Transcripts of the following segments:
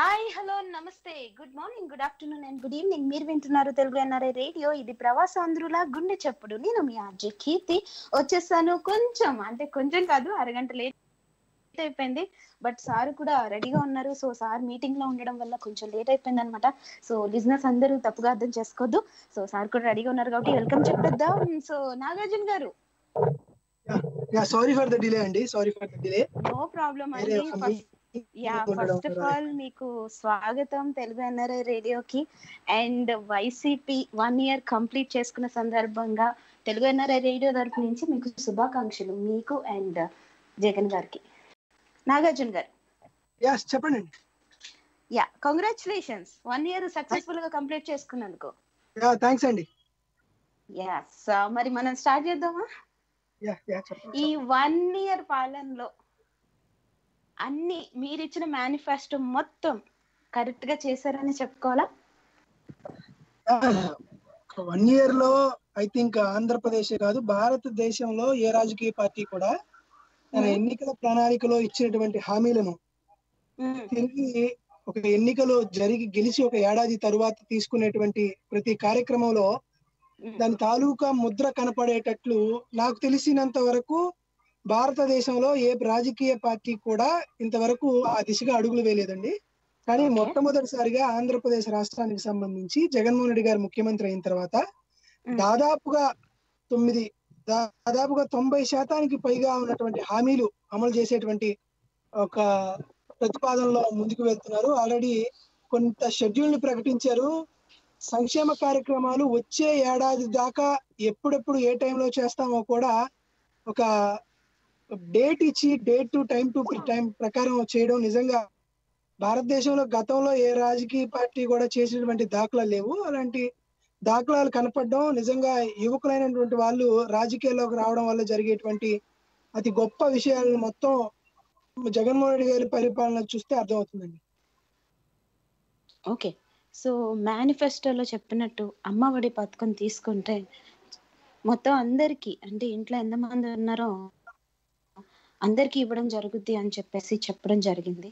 Hi hello నమస్తే. Good morning good afternoon and good evening. మీరు వింటున్నారు తెలుగు ఎన్ఆర్ఐ రేడియో. ఇది ప్రవాసాంధ్రుల గుండె చప్పుడు. నేను మీ ఆర్జే కీర్తి. వచ్చేసాను కొంచెం అంటే కొంచెం కాదు అరగంట లేట్ అయిపోయింది. బట్ సార్ కూడా రెడీగా ఉన్నారు. సో సార్ మీటింగ్లో ఉండడం వల్ల కొంచెం లేట్ అయిపోయింది అనమాట సో లిజినెస్ అందరూ తప్పుగా అర్థం చేసుకోవద్దు. సో సార్ కూడా రెడీగా ఉన్నారు కాబట్టి వెల్కమ్ చెప్పేద్దాం. సో నాగార్జున గారు. సారీ ఫర్ ద డిలే అండి. Sorry for the delay. No problem అండి. యా ఫస్ట్ ఆఫ్ ఆల్ మీకు స్వాగతం Telugu NRI రేడియోకి. And YCP one year complete చేసుకున్న సందర్భంగా తెలుగు ఎన్ఆర్ఐ రేడియో తరపు నుంచి మీకు శుభాకాంక్షలు మీకు అండ్ జగన్ గారికి. నాగార్జున గారు. చెప్పండి. యా కంగ్రాచులేషన్స్ వన్ ఇయర్ సక్సెస్ఫుల్గా కంప్లీట్ చేసుకున్నందుకు. యా థ్యాంక్స్ అండి. ఎస్ మరి మనం స్టార్ట్ చేద్దామా? ఈ వన్ ఇయర్ పాలనలో అన్ని మీరిచ్చిన మేనిఫెస్టో మొత్తం కరెక్ట్గా చేశారని చెప్పుకోవాలా? వన్ ఇయర్లో ఐ థింక్ ఆంధ్రప్రదేశ్ కాదు భారతదేశంలో ఏ రాజకీయ పార్టీ కూడా తన ఎన్నికల ప్రణాళికలో ఇచ్చినటువంటి హామీలను తిరిగి ఒక ఎన్నికలు జరిగి గెలిచి ఒక ఏడాది తరువాత తీసుకునేటువంటి ప్రతి కార్యక్రమంలో దాని తాలూకా ముద్ర కనపడేటట్లు నాకు తెలిసినంత వరకు భారతదేశంలో ఏ రాజకీయ పార్టీ కూడా ఇంతవరకు ఆ దిశగా అడుగులు వేయలేదండి. కానీ మొట్టమొదటిసారిగా ఆంధ్రప్రదేశ్ రాష్ట్రానికి సంబంధించి జగన్మోహన్ రెడ్డి గారు ముఖ్యమంత్రి అయిన తర్వాత దాదాపుగా తొమ్మిది దాదాపుగా తొంభై శాతానికి పైగా ఉన్నటువంటి హామీలు అమలు చేసేటువంటి ఒక ప్రతిపాదనలో ముందుకు వెళ్తున్నారు. ఆల్రెడీ కొంత షెడ్యూల్ని ప్రకటించారు. సంక్షేమ కార్యక్రమాలు వచ్చే ఏడాది దాకా ఎప్పుడెప్పుడు ఏ టైంలో చేస్తామో కూడా ఒక డేట్ ఇచ్చి date to time to time ప్రకారం చేయడం నిజంగా భారతదేశంలో గతంలో ఏ రాజకీయ పార్టీ కూడా చేసినటువంటి దాఖలాలు లేవు. అలాంటి దాఖలాలు కనపడడం నిజంగా యువకులైనటువంటి వాళ్ళు రాజకీయాల్లోకి రావడం వల్ల జరిగేటువంటి అతి గొప్ప విషయాలను మొత్తం జగన్మోహన్ రెడ్డి గారి పరిపాలన చూస్తే అర్థమవుతుందండి. ఓకే. సో మేనిఫెస్టోలో చెప్పినట్టు అమ్మఒడి పథకం తీసుకుంటే మొత్తం అందరికి అంటే ఇంట్లో ఎంతమంది ఉన్నారో అందరికి ఇవ్వడం జరుగుద్ది అని చెప్పేసి చెప్పడం జరిగింది.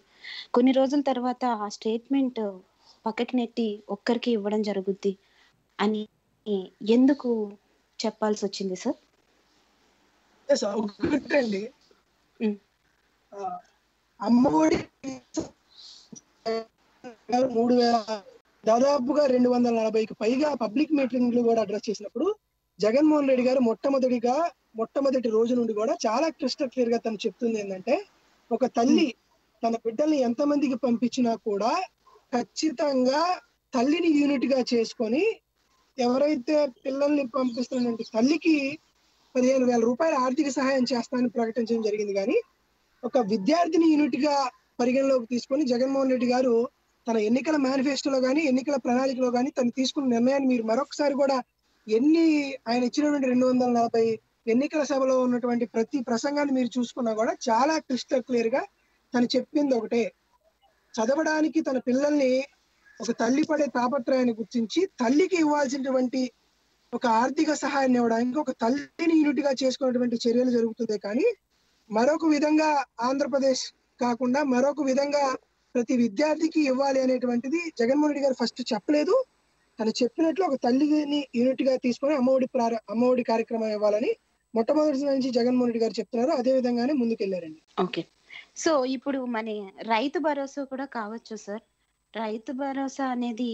కొన్ని రోజుల తర్వాత ఆ స్టేట్మెంట్ పక్కకి నెట్టి ఒక్కరికి ఇవ్వడం జరుగుద్ది అని ఎందుకు చెప్పాల్సి వచ్చింది సార్? ఒకటండి అమ్మఒడి మూడు వేల దాదాపుగా రెండు వందల నలభైకి పైగా పబ్లిక్ మీటింగ్లు కూడా అడ్రస్ చేసినప్పుడు జగన్మోహన్ రెడ్డి గారు మొట్టమొదటిగా మొట్టమొదటి రోజు నుండి కూడా చాలా క్రిస్టల్ క్లియర్గా తను చెప్తుంది ఏంటంటే ఒక తల్లి తన బిడ్డల్ని ఎంతమందికి పంపించినా కూడా ఖచ్చితంగా తల్లిని యూనిట్గా చేసుకొని ఎవరైతే పిల్లల్ని పంపిస్తున్నటువంటి తల్లికి పదిహేను వేల రూపాయల ఆర్థిక సహాయం చేస్తానని ప్రకటించడం జరిగింది కానీ ఒక విద్యార్థిని యూనిట్గా పరిగణలోకి తీసుకొని జగన్మోహన్ రెడ్డి గారు తన ఎన్నికల మేనిఫెస్టోలో కానీ ఎన్నికల ప్రణాళికలో కానీ తను తీసుకున్న నిర్ణయాన్ని మీరు మరొకసారి కూడా ఎన్ని ఆయన ఇచ్చినటువంటి రెండు వందల నలభై ఎన్నికల సభలో ఉన్నటువంటి ప్రతి ప్రసంగాన్ని మీరు చూసుకున్నా కూడా చాలా క్రిస్టల్ క్లియర్గా తను చెప్పింది ఒకటే. చదవడానికి తన పిల్లల్ని ఒక తల్లి పడే తాపత్రయాన్ని గుర్తించి తల్లికి ఇవ్వాల్సినటువంటి ఒక ఆర్థిక సహాయాన్ని ఇవ్వడానికి ఒక తల్లిని యూనిట్గా చేసుకున్నటువంటి చర్యలు జరుగుతుంది కానీ మరొక విధంగా ఆంధ్రప్రదేశ్ కాకుండా మరొక విధంగా ప్రతి విద్యార్థికి ఇవ్వాలి అనేటువంటిది జగన్మోహన్ రెడ్డి గారు ఫస్ట్ చెప్పలేదు. తను చెప్పినట్లు ఒక తల్లిని యూనిట్గా తీసుకొని అమ్మఒడి ప్రార అమ్మఒడి కార్యక్రమం ఇవ్వాలని మొట్టమొదటి నుంచి జగన్మోహన్ రెడ్డి గారు చెప్తున్నారు. అదే విధంగానే ముందుకెళ్ళారండి. ఓకే. సో ఇప్పుడు మన రైతు భరోసా కూడా కావచ్చు సార్. రైతు భరోసా అనేది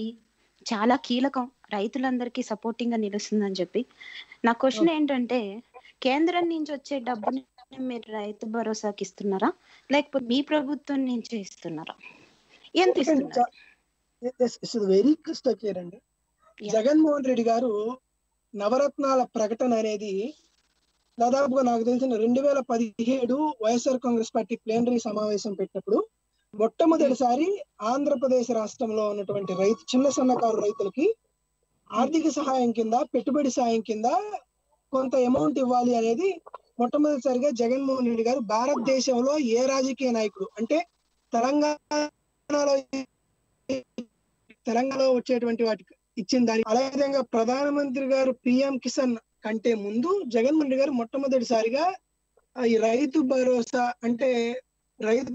చాలా కీలకం. రైతులందరికీ సపోర్టింగ్గా నిలుస్తుందని చెప్పి. నా క్వశ్చన్ ఏంటంటే కేంద్రం నుంచి వచ్చే డబ్బుని మీరు రైతు భరోసాకి ఇస్తున్నారా? లేకపోతే మీ ప్రభుత్వం నుంచి ఇస్తున్నారా? ఎంత ఇస్తున్నారు? వెరీ క్లియర్ అండి. జగన్మోహన్ రెడ్డి గారు నవరత్నాల ప్రకటన అనేది దాదాపుగా నాకు తెలిసిన రెండు వేల పదిహేడు వైఎస్ఆర్ కాంగ్రెస్ పార్టీ ప్లేనరీ సమావేశం పెట్టినప్పుడు మొట్టమొదటిసారి ఆంధ్రప్రదేశ్ రాష్ట్రంలో ఉన్నటువంటి రైతు చిన్న సన్నకారు రైతులకి ఆర్థిక సహాయం కింద పెట్టుబడి సాయం కింద కొంత అమౌంట్ ఇవ్వాలి అనేది మొట్టమొదటిసారిగా జగన్మోహన్ రెడ్డి గారు భారతదేశంలో ఏ రాజకీయ నాయకుడు అంటే తెలంగాణలో తెలంగాణలో వచ్చేటువంటి వాటికి ఇచ్చిన దానికి. అదే విధంగా ప్రధానమంత్రి గారు పిఎం కిసాన్ కంటే ముందు జగన్మోహన్ రెడ్డి గారు మొట్టమొదటిసారిగా ఈ రైతు భరోసా అంటే రైతు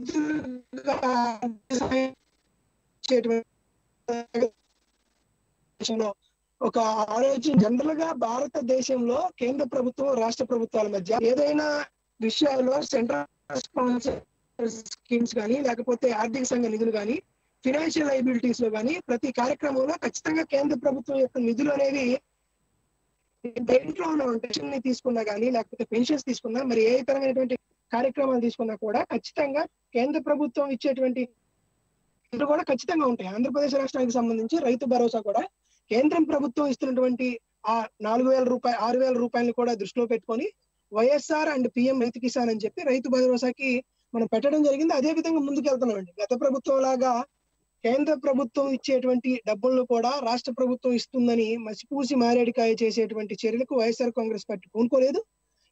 ఒక ఆలోచన జనరల్గా భారతదేశంలో కేంద్ర ప్రభుత్వం రాష్ట్ర ప్రభుత్వాల మధ్య ఏదైనా విషయాల్లో సెంట్రల్ స్పాన్సర్ స్కీమ్స్ కానీ లేకపోతే ఆర్థిక సంఘ నిధులు కానీ ఫినాన్షియల్ లైబిలిటీస్లో కానీ ప్రతి కార్యక్రమంలో ఖచ్చితంగా కేంద్ర ప్రభుత్వం యొక్క నిధులు అనేవి దేంట్లో ఉన్న పెన్షన్ని తీసుకున్నా కానీ లేకపోతే పెన్షన్స్ తీసుకున్నా మరి ఏ ఇతరమైనటువంటి కార్యక్రమాలు తీసుకున్నా కూడా ఖచ్చితంగా కేంద్ర ప్రభుత్వం ఇచ్చేటువంటి నిధులు కూడా ఖచ్చితంగా ఉంటాయి. ఆంధ్రప్రదేశ్ రాష్ట్రానికి సంబంధించి రైతు భరోసా కూడా కేంద్రం ప్రభుత్వం ఇస్తున్నటువంటి ఆ నాలుగు వేల రూపాయ ఆరు వేల రూపాయలు కూడా దృష్టిలో పెట్టుకొని వైఎస్ఆర్ అండ్ పిఎం రైతు కిసాన్ అని చెప్పి రైతు భరోసాకి మనం పెట్టడం జరిగింది. అదే విధంగా ముందుకెళ్తున్నామండి. గత ప్రభుత్వం లాగా కేంద్ర ప్రభుత్వం ఇచ్చేటువంటి డబ్బులను కూడా రాష్ట్ర ప్రభుత్వం ఇస్తుందని మసిపూసి మారేడికాయ చేసేటువంటి చర్యలకు వైఎస్ఆర్ కాంగ్రెస్ పార్టీ పూనుకోలేదు.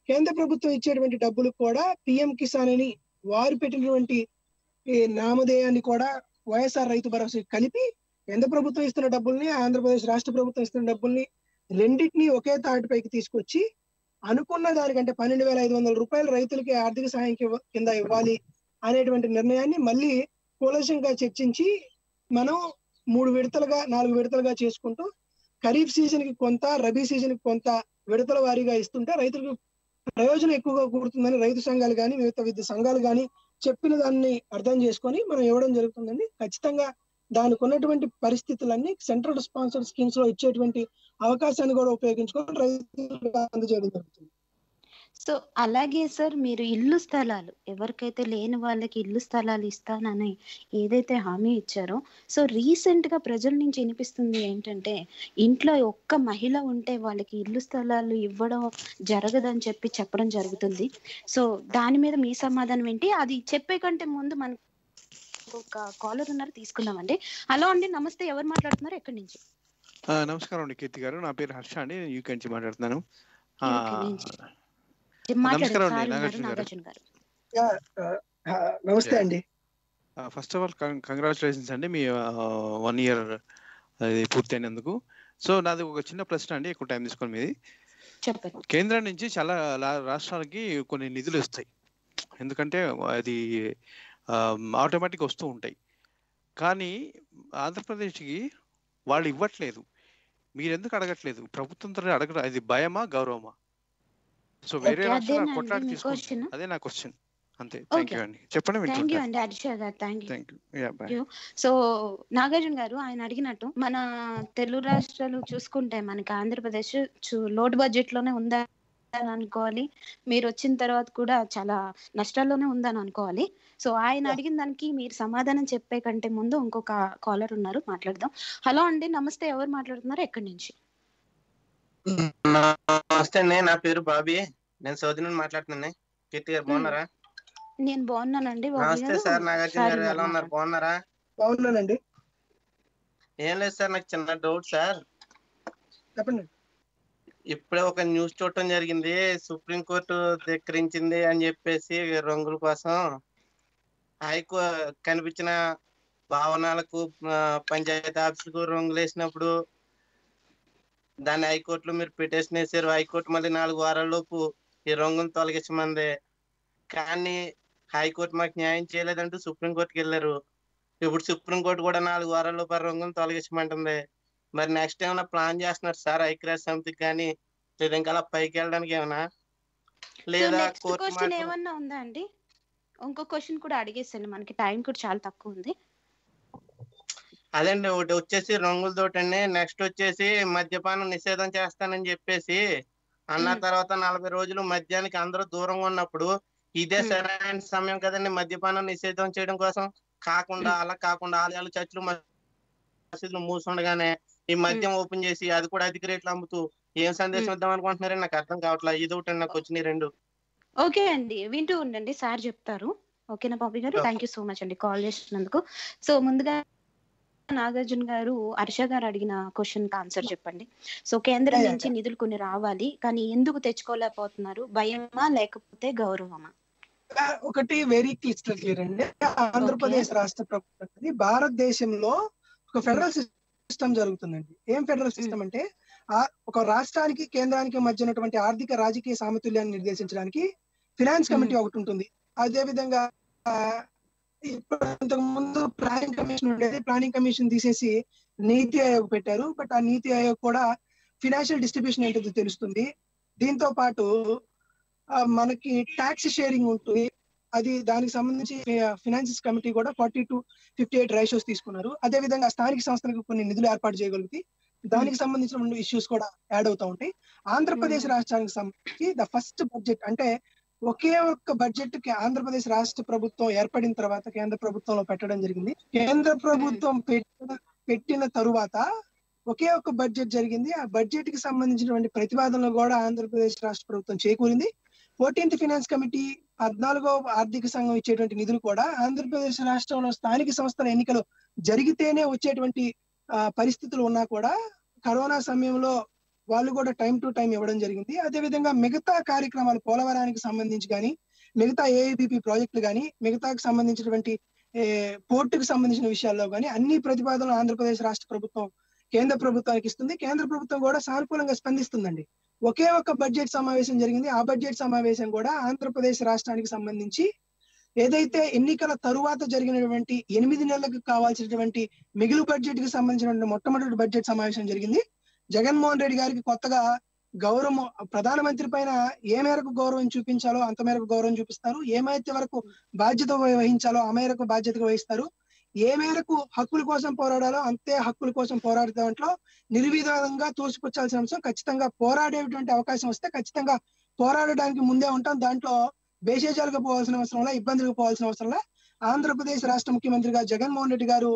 కేంద్ర ప్రభుత్వం ఇచ్చేటువంటి డబ్బులు కూడా పిఎం కిసాన్ అని వారు పెట్టినటువంటి నామధేయాన్ని కూడా వైఎస్ఆర్ రైతు భరోసా కలిపి కేంద్ర ప్రభుత్వం ఇస్తున్న డబ్బుల్ని ఆంధ్రప్రదేశ్ రాష్ట్ర ప్రభుత్వం ఇస్తున్న డబ్బుల్ని రెండింటినీ ఒకే తాటిపైకి తీసుకొచ్చి అనుకున్న దానికంటే పన్నెండు వేల ఐదు వందల రూపాయలు రైతులకి ఆర్థిక సహాయం కింద ఇవ్వాలి అనేటువంటి నిర్ణయాన్ని మళ్ళీ కూలశంగా చర్చించి మనం మూడు విడతలుగా నాలుగు విడతలుగా చేసుకుంటూ ఖరీఫ్ సీజన్కి కొంత రబీ సీజన్కి కొంత విడతల వారీగా ఇస్తుంటే రైతులకు ప్రయోజనం ఎక్కువగా కూడుతుందని రైతు సంఘాలు కానీ మిగతా వివిధ సంఘాలు కానీ చెప్పిన దాన్ని అర్థం చేసుకొని మనం ఇవ్వడం జరుగుతుందండి. ఖచ్చితంగా దానికి ఉన్నటువంటి పరిస్థితులన్నీ సెంట్రల్ స్పాన్సర్డ్ స్కీమ్స్లో ఇచ్చేటువంటి అవకాశాన్ని కూడా ఉపయోగించుకొని రైతులకు అందజేయడం జరుగుతుంది. సో అలాగే సార్ మీరు ఇల్లు స్థలాలు ఎవరికైతే లేని వాళ్ళకి ఇల్లు స్థలాలు ఇస్తానని ఏదైతే హామీ ఇచ్చారో సో రీసెంట్గా ప్రజల నుంచి వినిపిస్తుంది ఏంటంటే ఇంట్లో ఒక్క మహిళ ఉంటే వాళ్ళకి ఇల్లు స్థలాలు ఇవ్వడం జరగదని చెప్పి చెప్పడం జరుగుతుంది. సో దాని మీద మీ సమాధానం ఏంటి? అది చెప్పే కంటే ముందు మనకు ఒక కాలర్ ఉన్నారు తీసుకుందామండి. హలో అండి నమస్తే. ఎవరు మాట్లాడుతున్నారు? ఎక్కడి నుంచి? నమస్కారం అండి కీర్తి గారు. నా పేరు హర్ష అండి. నేను యూకే నుంచి మాట్లాడుతున్నాను. నమస్కారం అండి, నాగార్జున గారు. నమస్తే. అండి. ఫస్ట్ ఆఫ్ ఆల్ కంగ్రాచులేషన్స్ అండి మీ వన్ ఇయర్ అది పూర్తయినందుకు. సో నాది ఒక చిన్న ప్రశ్న అండి ఎక్కువ టైం తీసుకొని మీది. చెప్పండి. కేంద్రం నుంచి చాలా రాష్ట్రాలకి కొన్ని నిధులు వస్తాయి. ఎందుకంటే అది ఆటోమేటిక్ వస్తూ ఉంటాయి. కానీ ఆంధ్రప్రదేశ్కి వాళ్ళు ఇవ్వట్లేదు. మీరు ఎందుకు అడగట్లేదు ప్రభుత్వంతో అడగ అది భయమా గౌరవమా? సో వేరే రాష్ట్రాలు question? అదే నా క్వశ్చన్ అంతే. Thank you. అండి. చెప్పండి థ్యాంక్ యూ అండి హర్ష గారు థ్యాంక్ యూ సో నాగార్జున గారు ఆయన అడిగినట్టు మన తెలుగు రాష్ట్రాలు చూసుకుంటే మనకి ఆంధ్రప్రదేశ్ లోటు బడ్జెట్లోనే ఉందా అని అనుకోవాలి. మీరు వచ్చిన తర్వాత కూడా చాలా నష్టాల్లోనే ఉందని అనుకోవాలి. సో ఆయన అడిగిన దానికి మీరు సమాధానం చెప్పే కంటే ముందు ఇంకొక కాలర్ ఉన్నారు మాట్లాడదాం. హలో అండి నమస్తే. ఎవరు మాట్లాడుతున్నారు ఎక్కడి నుంచి? నమస్తే అండి నా పేరు బాబీ. నేను సౌదీ నుండి మాట్లాడుతున్నాను కీర్తి గారు బాగున్నారా? నేను బాగున్నానండి నమస్తే. సార్ నాగార్జున గారు ఎలా ఉన్నారు. బాగున్నారా? బాగున్నానండి. ఏం లేదు సార్ నాకు చిన్న డౌట్ సార్. చెప్పండి. ఇప్పుడే ఒక న్యూస్ చూడటం జరిగింది. సుప్రీం కోర్టు ధిక్కరించింది అని చెప్పేసి రంగుల కోసం హైకో కనిపించిన భవనాలకు పంచాయతీ ఆఫీసులకు రంగులు వేసినప్పుడు దాన్ని హైకోర్టులో మీరు పిటిషన్ వేసారు. హైకోర్టు మళ్ళీ నాలుగు వారాల లోపు ఈ రంగును తొలగించమంది. కానీ హైకోర్టు మాకు న్యాయం చేయలేదంటూ సుప్రీం కోర్టుకి వెళ్ళారు. ఇప్పుడు సుప్రీం కోర్టు కూడా నాలుగు వారాల లోపు ఆ రంగును తొలగించమంటుంది. మరి నెక్స్ట్ ఏమైనా ప్లాన్ చేస్తున్నారు సార్? ఐక్యరాజ్య సమితికి కానీ లేదా ఇంకా అలా పైకి వెళ్ళడానికి ఏమైనా? లేదా క్వశ్చన్ ఏమన్నా ఉందా అండి? ఇంకో క్వశ్చన్ కూడా అడిగేసండి. మనకి టైం కూడా చాలా తక్కువ ఉంది. అదండి ఒకటి వచ్చేసి రంగులతోటండి నెక్స్ట్ వచ్చేసి మద్యపానం నిషేధం చేస్తానని చెప్పేసి అన్న. తర్వాత నలభై రోజులు మద్యానికి అందరూ దూరంగా ఉన్నప్పుడు ఇదే. సరైన సమయం కదండి మద్యపానం నిషేధం చేయడం కోసం. కాకుండా అలా కాకుండా ఆలయాలు చర్చిలు మసీదులు మూసుండగానే ఈ మద్యం ఓపెన్ చేసి అది కూడా అధిక రేట్లు అమ్ముతూ ఏం సందేశం. ఇద్దాం అనుకుంటున్నారని నాకు అర్థం కావట్లేదు ఇది ఒకటి నాకు వచ్చినాయి రెండు. ఓకే అండి. వింటూ ఉండండి. సార్ చెప్తారు. ఓకేనా బాబీ గారు. థ్యాంక్ యూ సో మచ్ అండి. కాల్ చేసినందుకు. సో ముందుగా నాగార్జున గారు హర్ష గారు అడిగిన క్వశ్చన్కి ఆన్సర్ చెప్పండి. సో కేంద్రం నుంచి నిధులు కొన్ని రావాలి కానీ ఎందుకు తెచ్చుకోలేకపోతున్నారు? భయమా లేకపోతే గౌరవమా? ఒకటి వెరీ క్లిస్టర్ క్లియర్ అండి. ఆంధ్రప్రదేశ్ రాష్ట్ర ప్రభుత్వం భారతదేశంలో ఒక ఫెడరల్ సిస్టమ్ జరుగుతుందండి. ఏం ఫెడరల్ సిస్టమ్ అంటే ఆ ఒక రాష్ట్రానికి కేంద్రానికి మధ్య ఉన్నటువంటి ఆర్థిక రాజకీయ సామతుల్యాన్ని నిర్దేశించడానికి ఫినాన్స్ కమిటీ ఒకటి ఉంటుంది. అదే విధంగా ఇంతకు ముందు ప్లానింగ్ కమిషన్ ఉండేది. ప్లానింగ్ కమిషన్ తీసేసి నీతి ఆయోగ్ పెట్టారు. బట్ ఆ నీతి ఆయోగ్ కూడా ఫినాన్షియల్ డిస్ట్రిబ్యూషన్ ఏంటో తెలుస్తుంది. దీంతో పాటు మనకి ట్యాక్స్ షేరింగ్ ఉంటుంది. అది దానికి సంబంధించి ఫినాన్సెస్ కమిటీ కూడా forty two fifty eight ratios తీసుకున్నారు. అదే విధంగా స్థానిక సంస్థలకు కొన్ని నిధులు ఏర్పాటు చేయగలిగితే దానికి సంబంధించిన ఇష్యూస్ కూడా యాడ్ అవుతా ఉంటాయి. ఆంధ్రప్రదేశ్ రాష్ట్రానికి సంబంధించి ద ఫస్ట్ బడ్జెట్ అంటే ఒకే ఒక్క బడ్జెట్కి ఆంధ్రప్రదేశ్ రాష్ట్ర ప్రభుత్వం ఏర్పడిన తర్వాత కేంద్ర ప్రభుత్వంలో పెట్టడం జరిగింది. కేంద్ర ప్రభుత్వం పెట్టిన పెట్టిన తరువాత ఒకే ఒక్క బడ్జెట్ జరిగింది. ఆ బడ్జెట్కి సంబంధించినటువంటి ప్రతిపాదనలు కూడా ఆంధ్రప్రదేశ్ రాష్ట్ర ప్రభుత్వం చేకూరింది. ఫోర్టీన్త్ ఫైనాన్స్ కమిటీ పద్నాలుగో ఆర్థిక సంఘం ఇచ్చేటువంటి నిధులు కూడా ఆంధ్రప్రదేశ్ రాష్ట్రంలో స్థానిక సంస్థల ఎన్నికలు జరిగితేనే వచ్చేటువంటి ఆ, పరిస్థితులు ఉన్నా కూడా కరోనా సమయంలో వాళ్ళు కూడా టైం టు టైం ఇవ్వడం జరిగింది. అదే విధంగా మిగతా కార్యక్రమాలు పోలవరానికి సంబంధించి కానీ మిగతా ఏఐబిపి ప్రాజెక్టులు కానీ మిగతాకు సంబంధించినటువంటి పోర్టుకు సంబంధించిన విషయాల్లో కానీ అన్ని ప్రతిపాదనలు ఆంధ్రప్రదేశ్ రాష్ట్ర ప్రభుత్వం కేంద్ర ప్రభుత్వానికి ఇస్తుంది. కేంద్ర ప్రభుత్వం కూడా సానుకూలంగా స్పందిస్తుందండి. ఒకే ఒక బడ్జెట్ సమావేశం జరిగింది. ఆ బడ్జెట్ సమావేశం కూడా ఆంధ్రప్రదేశ్ రాష్ట్రానికి సంబంధించి ఏదైతే ఎన్నికల తరువాత జరిగినటువంటి ఎనిమిది నెలలకు కావాల్సినటువంటి మిగులు బడ్జెట్కి సంబంధించినటువంటి మొట్టమొదటి బడ్జెట్ సమావేశం జరిగింది. జగన్మోహన్ రెడ్డి గారికి కొత్తగా గౌరవం ప్రధానమంత్రి పైన ఏ మేరకు గౌరవం చూపించాలో అంత మేరకు గౌరవం చూపిస్తారు. ఏమైతే వరకు బాధ్యత వహించాలో ఆ మేరకు బాధ్యతగా వహిస్తారు. ఏ మేరకు హక్కుల కోసం పోరాడాలో అంతే హక్కుల కోసం పోరాడే దాంట్లో నిర్విధానంగా తోసిపుచ్చాల్సిన అంశం ఖచ్చితంగా పోరాడేటువంటి అవకాశం వస్తే ఖచ్చితంగా పోరాడడానికి ముందే ఉంటాం. దాంట్లో బేషేజాలకు పోవాల్సిన అవసరంలా ఇబ్బందులకు పోవాల్సిన అవసరంలా ఆంధ్రప్రదేశ్ రాష్ట్ర ముఖ్యమంత్రిగా జగన్మోహన్ రెడ్డి గారు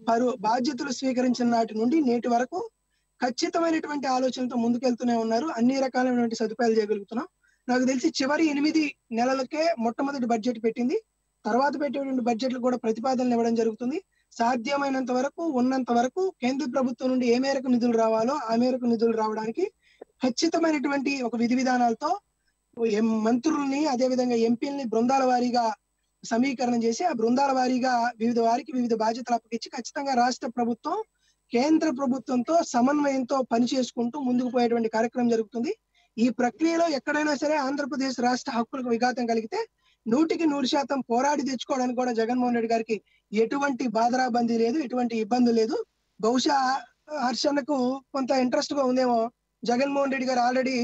పరు బాధ్యతలు స్వీకరించిన నాటి నుండి నేటి వరకు ఖచ్చితమైనటువంటి ఆలోచనతో ముందుకెళ్తూనే ఉన్నారు. అన్ని రకాలైనటువంటి సదుపాయాలు చేయగలుగుతున్నాం. నాకు తెలిసి చివరి ఎనిమిది నెలలకే మొట్టమొదటి బడ్జెట్ పెట్టింది. తర్వాత పెట్టేటువంటి బడ్జెట్లు కూడా ప్రతిపాదనలు ఇవ్వడం జరుగుతుంది. సాధ్యమైనంత వరకు ఉన్నంత వరకు కేంద్ర ప్రభుత్వం నుండి ఏ మేరకు నిధులు రావాలో ఆ మేరకు నిధులు రావడానికి ఖచ్చితమైనటువంటి ఒక విధి విధానాలతో మంత్రుల్ని అదే విధంగా బృందాల వారీగా సమీకరణ చేసి ఆ బృందాల వారీగా వివిధ వారికి వివిధ బాధ్యతలు అప్పగించి ఖచ్చితంగా రాష్ట్ర ప్రభుత్వం కేంద్ర ప్రభుత్వంతో సమన్వయంతో పనిచేసుకుంటూ ముందుకు పోయేటువంటి కార్యక్రమం జరుగుతుంది. ఈ ప్రక్రియలో ఎక్కడైనా సరే ఆంధ్రప్రదేశ్ రాష్ట్ర హక్కులకు విఘాతం కలిగితే నూటికి నూరు శాతం పోరాడి తెచ్చుకోవడానికి కూడా జగన్మోహన్ రెడ్డి గారికి ఎటువంటి బాధరాబందీ లేదు ఎటువంటి ఇబ్బంది లేదు. బహుశా హర్షణకు కొంత ఇంట్రెస్ట్గా ఉందేమో జగన్మోహన్ రెడ్డి గారు ఆల్రెడీ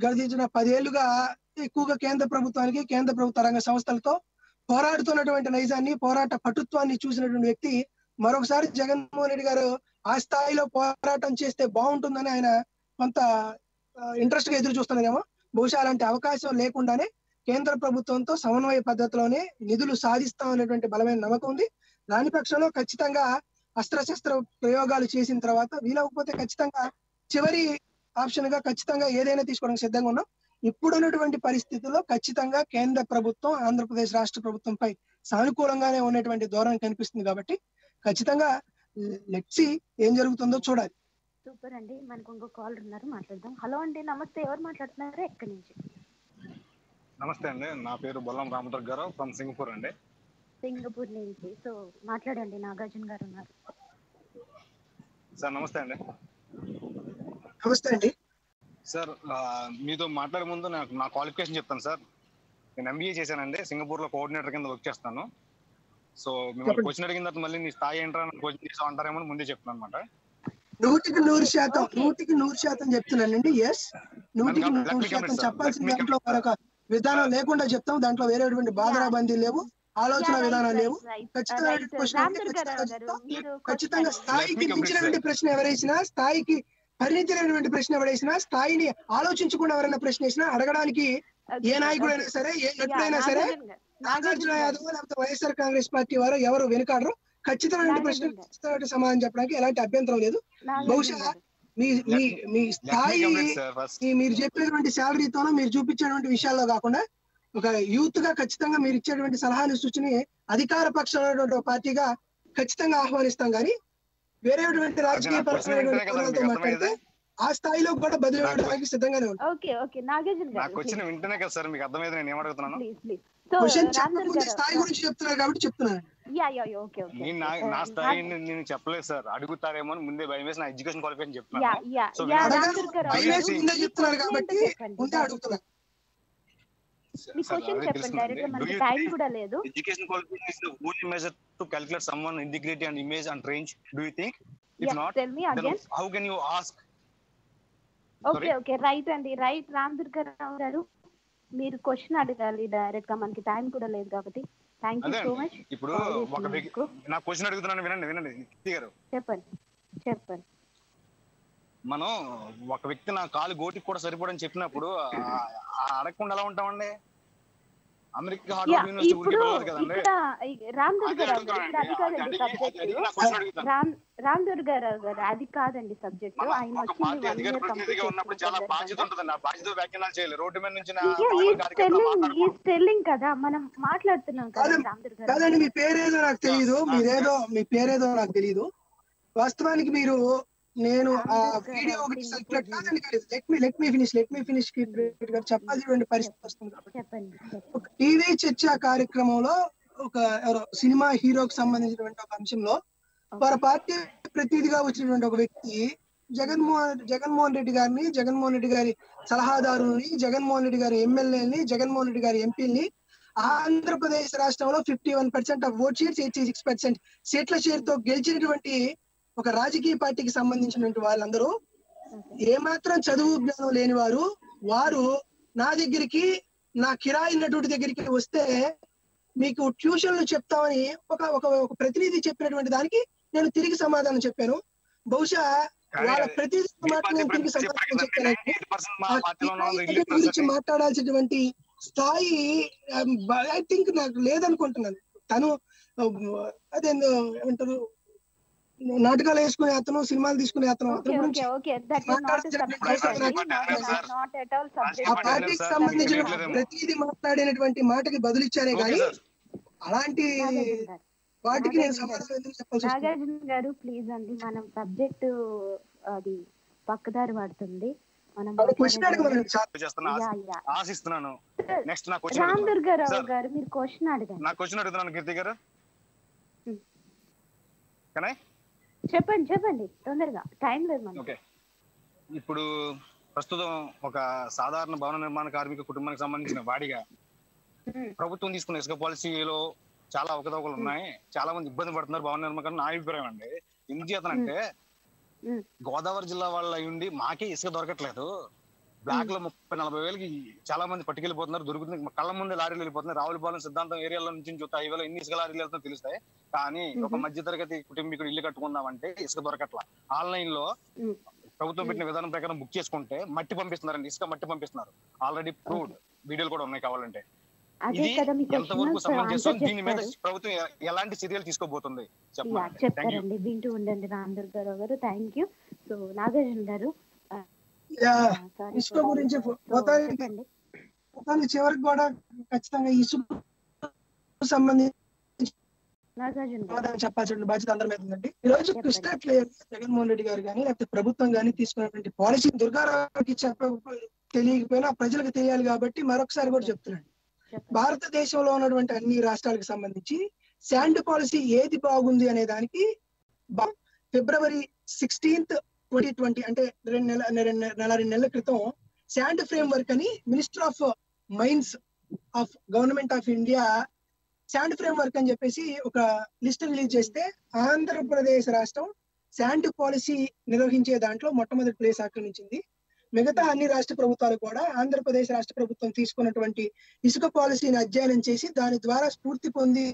గడిచిన పదేళ్ళుగా ఎక్కువగా కేంద్ర ప్రభుత్వానికి కేంద్ర ప్రభుత్వ రంగ సంస్థలతో పోరాడుతున్నటువంటి నైజాన్ని పోరాట పటుత్వాన్ని చూసినటువంటి వ్యక్తి మరొకసారి జగన్మోహన్ రెడ్డి గారు ఆ స్థాయిలో పోరాటం చేస్తే బాగుంటుందని ఆయన కొంత ఇంట్రెస్ట్గా ఎదురు చూస్తున్నారేమో. బహుశా అలాంటి అవకాశం లేకుండానే కేంద్ర ప్రభుత్వంతో సమన్వయ పద్ధతిలోనే నిధులు సాధిస్తాం అనేటువంటి బలమైన నమ్మకం ఉంది. దాని పక్షంలో ఖచ్చితంగా అస్త్రశస్త్ర ప్రయోగాలు చేసిన తర్వాత వీలవకపోతే ఖచ్చితంగా చివరి ఆప్షన్గా ఖచ్చితంగా ఏదైనా తీసుకోవడానికి సిద్ధంగా ఉన్నాం. ఇప్పుడున్నటువంటి పరిస్థితుల్లో ఖచ్చితంగా కేంద్ర ప్రభుత్వం ఆంధ్రప్రదేశ్ రాష్ట్ర ప్రభుత్వంపై సానుకూలంగానే ఉన్నటువంటి ధోరణి కనిపిస్తుంది కాబట్టి ఖచ్చితంగా లెట్సి ఏం జరుగుతుందో చూడాలి. సూపర్ అండి. మనకు ఇంకో కాల్ ఉన్నారు మాట్లాడదాం. హలో అండి నమస్తే. ఎవరు మాట్లాడుతున్నారు? ఎక్కడి నుంచి? నమస్తే అండి. నా పేరు బొల్లం రామదుర్గ గారు ఫ్రమ్ సింగపూర్ అండి. సింగపూర్ నుంచి. సో మాట్లాడండి. నాగార్జున గారు ఉన్నారు. సార్ నమస్తే అండి. నమస్తే అండి. సార్ మీతో మాట్లాడే ముందు నాకు నా క్వాలిఫికేషన్ చెప్తాను సార్. నేను ఎంబీఏ చేశానండి. సింగపూర్లో కోఆర్డినేటర్ కింద వర్క్ చేస్తాను. సో మిమ్మల్ని. క్వశ్చన్ అడిగిన తర్వాత మళ్ళీ నీ స్థాయి ఏంట్రా క్వశ్చన్ చేసావు అంటారేమో అని ముందే చెప్తాను అనమాట నూటికి నూరు శాతం నూటికి నూరు శాతం చెప్తున్నానండి. ఎస్ నూటికి నూరు శాతం. చెప్పాల్సిన దాంట్లో మరొక విధానం లేకుండా చెప్తాం. దాంట్లో వేరేటువంటి బాధరాబందీ లేవు. ఆలోచన విధానాలు లేవు. ఖచ్చితంగా స్థాయికి మించినటువంటి ప్రశ్న ఎవరేసినా స్థాయికి పరిణితి లేనటువంటి ప్రశ్న ఎవరేసినా స్థాయిని ఆలోచించకుండా ఎవరైనా ప్రశ్న వేసినా అడగడానికి ఏ నాయకుడైనా సరే ఏ నటుడైనా సరే నాగార్జున యాదవ్ లేకపోతే వైఎస్ఆర్ కాంగ్రెస్ పార్టీ వారు ఎవరు వెనుకాడరు. ఖచ్చితమైన ప్రశ్న. ఖచ్చితమైన సమాధానం చెప్పడానికి ఎలాంటి అభ్యంతరం లేదు. బహుశా మీ మీ స్థాయి మీరు చెప్పేటువంటి శాలరీతోనో మీరు చూపించేటువంటి విషయాల్లో కాకుండా ఒక యూత్గా ఖచ్చితంగా మీరు ఇచ్చేటువంటి సలహాలు సూచన అధికార పక్షంలో పార్టీగా ఖచ్చితంగా ఆహ్వానిస్తాం. కానీ వేరేటువంటి రాజకీయ పరమైనటువంటి మాట్లాడితే ఆ స్థాయిలో కూడా బదిలీ సిద్ధంగానే ఉంటాం ఓకే ఓకే. నాగార్జున నాకు వింటేనే కదా సార్ మీకు అర్థమైంది నేను ఏమడుగుతున్నాను ప్లీజ్ ప్లీజ్ సో క్వశ్చన్ రాందర్ చెప్పకముందే గారు. స్థాయి గురించి చెప్తున్నారు కాబట్టి చెప్తున్నాను yeah yeah yeah okay okay. నేను నా నా స్థాయి నేను చెప్పలేదు సార్. అడుగుతారేమో అని ముందే భయం వేసి నా ఎడ్యుకేషన్ క్వాలిఫికేషన్ చెప్తున్నాను కాబట్టి. ముందే మీ క్వశ్చన్ చెప్పండి డైరెక్ట్ మనకి టైం కూడా లేదు. Tell me again you ask? Okay okay right అండి రైట్ రామ్ దుర్గారావు గారు. మీరు క్వశ్చన్ అడగాలి డైరెక్ట్గా మనకి టైం కూడా లేదు కాబట్టి. థ్యాంక్ యూ సో మచ్ ఇప్పుడు ఒక నా క్వశ్చన్ అడుగుతున్నాను వినండి వినండి. గారు. చెప్పండి చెప్పండి. మనం ఒక వ్యక్తి నా కాలు గోటికి కూడా సరిపోడని చెప్పినప్పుడు అడగకుండా ఎలా ఉంటామండి? ఇప్పుడు ఇక్కడ రామ్ అదే దుర్గారావు గారు అది కాదండి సబ్జెక్ట్ రామ్ రామ్ దుర్గారావు గారు అది కాదండి సబ్జెక్ట్ ఆయన వచ్చింది. టెల్లింగ్ కదా మనం మాట్లాడుతున్నాం కదా కాదండి, రామ్ దుర్గారావు కాదండి మీ పేరేదో నాకు తెలియదు మీరేదో మీ పేరేదో నాకు తెలియదు వాస్తవానికి మీరు నేను ఆ రామ్ వీడియో గారు ఒకటి సర్క్యులేట్. కాదండి కాదు. Let me let me finish let me finish చెప్పాల్సినటువంటి పరిస్థితి వస్తుంది కాబట్టి. టీవీ చర్చా కార్యక్రమంలో ఒక ఎవరో సినిమా హీరోకి సంబంధించినటువంటి ఒక అంశంలో వారి పార్టీ ప్రతినిధిగా వచ్చినటువంటి ఒక వ్యక్తి జగన్మోహన్ జగన్మోహన్ రెడ్డి గారిని జగన్మోహన్ రెడ్డి గారి సలహాదారుని జగన్మోహన్ రెడ్డి గారి ఎమ్మెల్యేని జగన్మోహన్ రెడ్డి గారి ఎంపీని ఆంధ్రప్రదేశ్ రాష్ట్రంలో fifty one percent of vote shares eighty six percent సీట్ల షేర్తో గెలిచినటువంటి ఒక రాజకీయ పార్టీకి సంబంధించినటువంటి వాళ్ళందరూ ఏమాత్రం చదువు జ్ఞానం లేని వారు వారు నా దగ్గరికి నా కిరాయి ఉన్నటువంటి దగ్గరికి వస్తే మీకు ట్యూషన్లు చెప్తామని ఒక ఒక ఒక ప్రతినిధి చెప్పినటువంటి దానికి నేను తిరిగి సమాధానం చెప్పాను. బహుశా వాళ్ళ ప్రతినిధి నేను తిరిగి సమాధానం చెప్పాను. 98% మా ఆ పార్టీలో ఉన్న వాళ్ళు కిరాయి రిలీఫ్ గురించి మాట్లాడాల్సినటువంటి స్థాయి ఐ థింక్ నాకు లేదనుకుంటున్నాను. తను అదేందో ఏమంటారు? నాటకాలు వేసుకునే అతను సినిమాలు తీసుకునే అతను ఓకే అతని గురించి okay okay. That is not subject అండి నాట్ ఎట్ ఆల్ ఆ సబ్జెక్ట్ పార్టీకి సంబంధించిన. ప్రతిదీ మాట్లాడినటువంటి మాటకి బదులిచ్చారే కానీ. అలాంటి వాటికి నేను సమాధానం నాగార్జున గారు ప్లీజ్ అండి మనం సబ్జెక్ట్ అది పక్కదారి పడుతుంది. ఆశిస్తున్నాను. నెక్స్ట్ నా క్వశ్చన్ రామ్ దుర్గారావు సార్. గారు మీరు క్వశ్చన్ అడగండి. నా క్వశ్చన్ అడుగుతున్నాను కీర్తి గారు. కనే చెప్పండి చెప్పండి. తొందరగా. టైం లేదు మనకి. ఓకే. ఇప్పుడు ప్రస్తుతం ఒక సాధారణ భవన నిర్మాణ కార్మిక కుటుంబానికి సంబంధించిన వాడిగా. ప్రభుత్వం తీసుకున్న ఇసుక పాలసీలో చాలా అవకతవకలు ఉన్నాయి. చాలా మంది ఇబ్బంది పడుతున్నారు భవన నిర్మాణం నా అభిప్రాయం అండి. ఎందుకు చేతనంటే. గోదావరి జిల్లా వాళ్ళ అయి ఉండి మాకే ఇసుక దొరకట్లేదు. బ్లాక్లో ముప్పై నలభై వేలకి చాలా మంది పట్టుకెళ్ళిపోతున్నారు. దొరుకుతుంది. కళ్ళ ముందే లారీలు వెళ్ళిపోతున్నాయి. రావులపాలెం సిద్ధాంతం ఏరియాలో నుంచి చూస్తే హైవేలో ఎన్ని ఇసుక లారీలు వెళ్తాయో తెలుస్తాయి. కానీ ఒక. మధ్య తరగతి కుటుంబీకుడు ఇల్లు కట్టుకుందామంటే ఇసుక దొరకట్లా. ఆన్లైన్లో. ప్రభుత్వం పెట్టిన విధానం ప్రకారం బుక్ చేసుకుంటే మట్టి పంపిస్తున్నారండి. ఇసుక మట్టి పంపిస్తున్నారు. ఆల్రెడీ ప్రూవ్డ్ వీడియోలు కూడా ఉన్నాయి కావాలంటే. ఇది ఎంతవరకు సమంజసం దీని మీద ప్రభుత్వం ఎలాంటి చర్యలు తీసుకోబోతుంది? చెప్పండి. చెప్తారండి. వింటూ ఉండండి రామ్ దుర్గారావు గారు. థ్యాంక్ యూ సో నాగార్జున గారు ఇసుక గురించి మొత్తానికి చెప్పండి. మొత్తానికి చివరికి కూడా ఖచ్చితంగా ఇసుక సంబంధించి చెప్పాల్సిన బాధ్యత అందరి మీద ఉందండి. ఈ రోజు. కృష్ణా క్లియర్ జగన్మోహన్ రెడ్డి గారు కానీ లేకపోతే ప్రభుత్వం కానీ తీసుకున్నటువంటి పాలసీ దుర్గారావుకి చెప్ప తెలియకపోయినా ప్రజలకు తెలియాలి కాబట్టి మరొకసారి కూడా చెప్తున్నాను. భారతదేశంలో ఉన్నటువంటి అన్ని రాష్ట్రాలకు సంబంధించి శాండ్ పాలసీ ఏది బాగుంది అనే దానికి ఫిబ్రవరి సిక్స్టీన్త్ ట్వంటీ ట్వంటీ అంటే రెండు నెల రెండు నెల నెల రెండు నెలల క్రితం శాండ్ ఫ్రేమ్ వర్క్ అని minister of mines of government of India sand framework అని చెప్పేసి ఒక లిస్ట్ రిలీజ్ చేస్తే ఆంధ్రప్రదేశ్ రాష్ట్రం శాండ్ పాలసీ నిర్వహించే దాంట్లో మొట్టమొదటి ప్లేస్ ఆక్రమించింది. మిగతా అన్ని రాష్ట్ర ప్రభుత్వాలు కూడా ఆంధ్రప్రదేశ్ రాష్ట్ర ప్రభుత్వం తీసుకున్నటువంటి ఇసుక పాలసీని అధ్యయనం చేసి దాని ద్వారా స్ఫూర్తి పొంది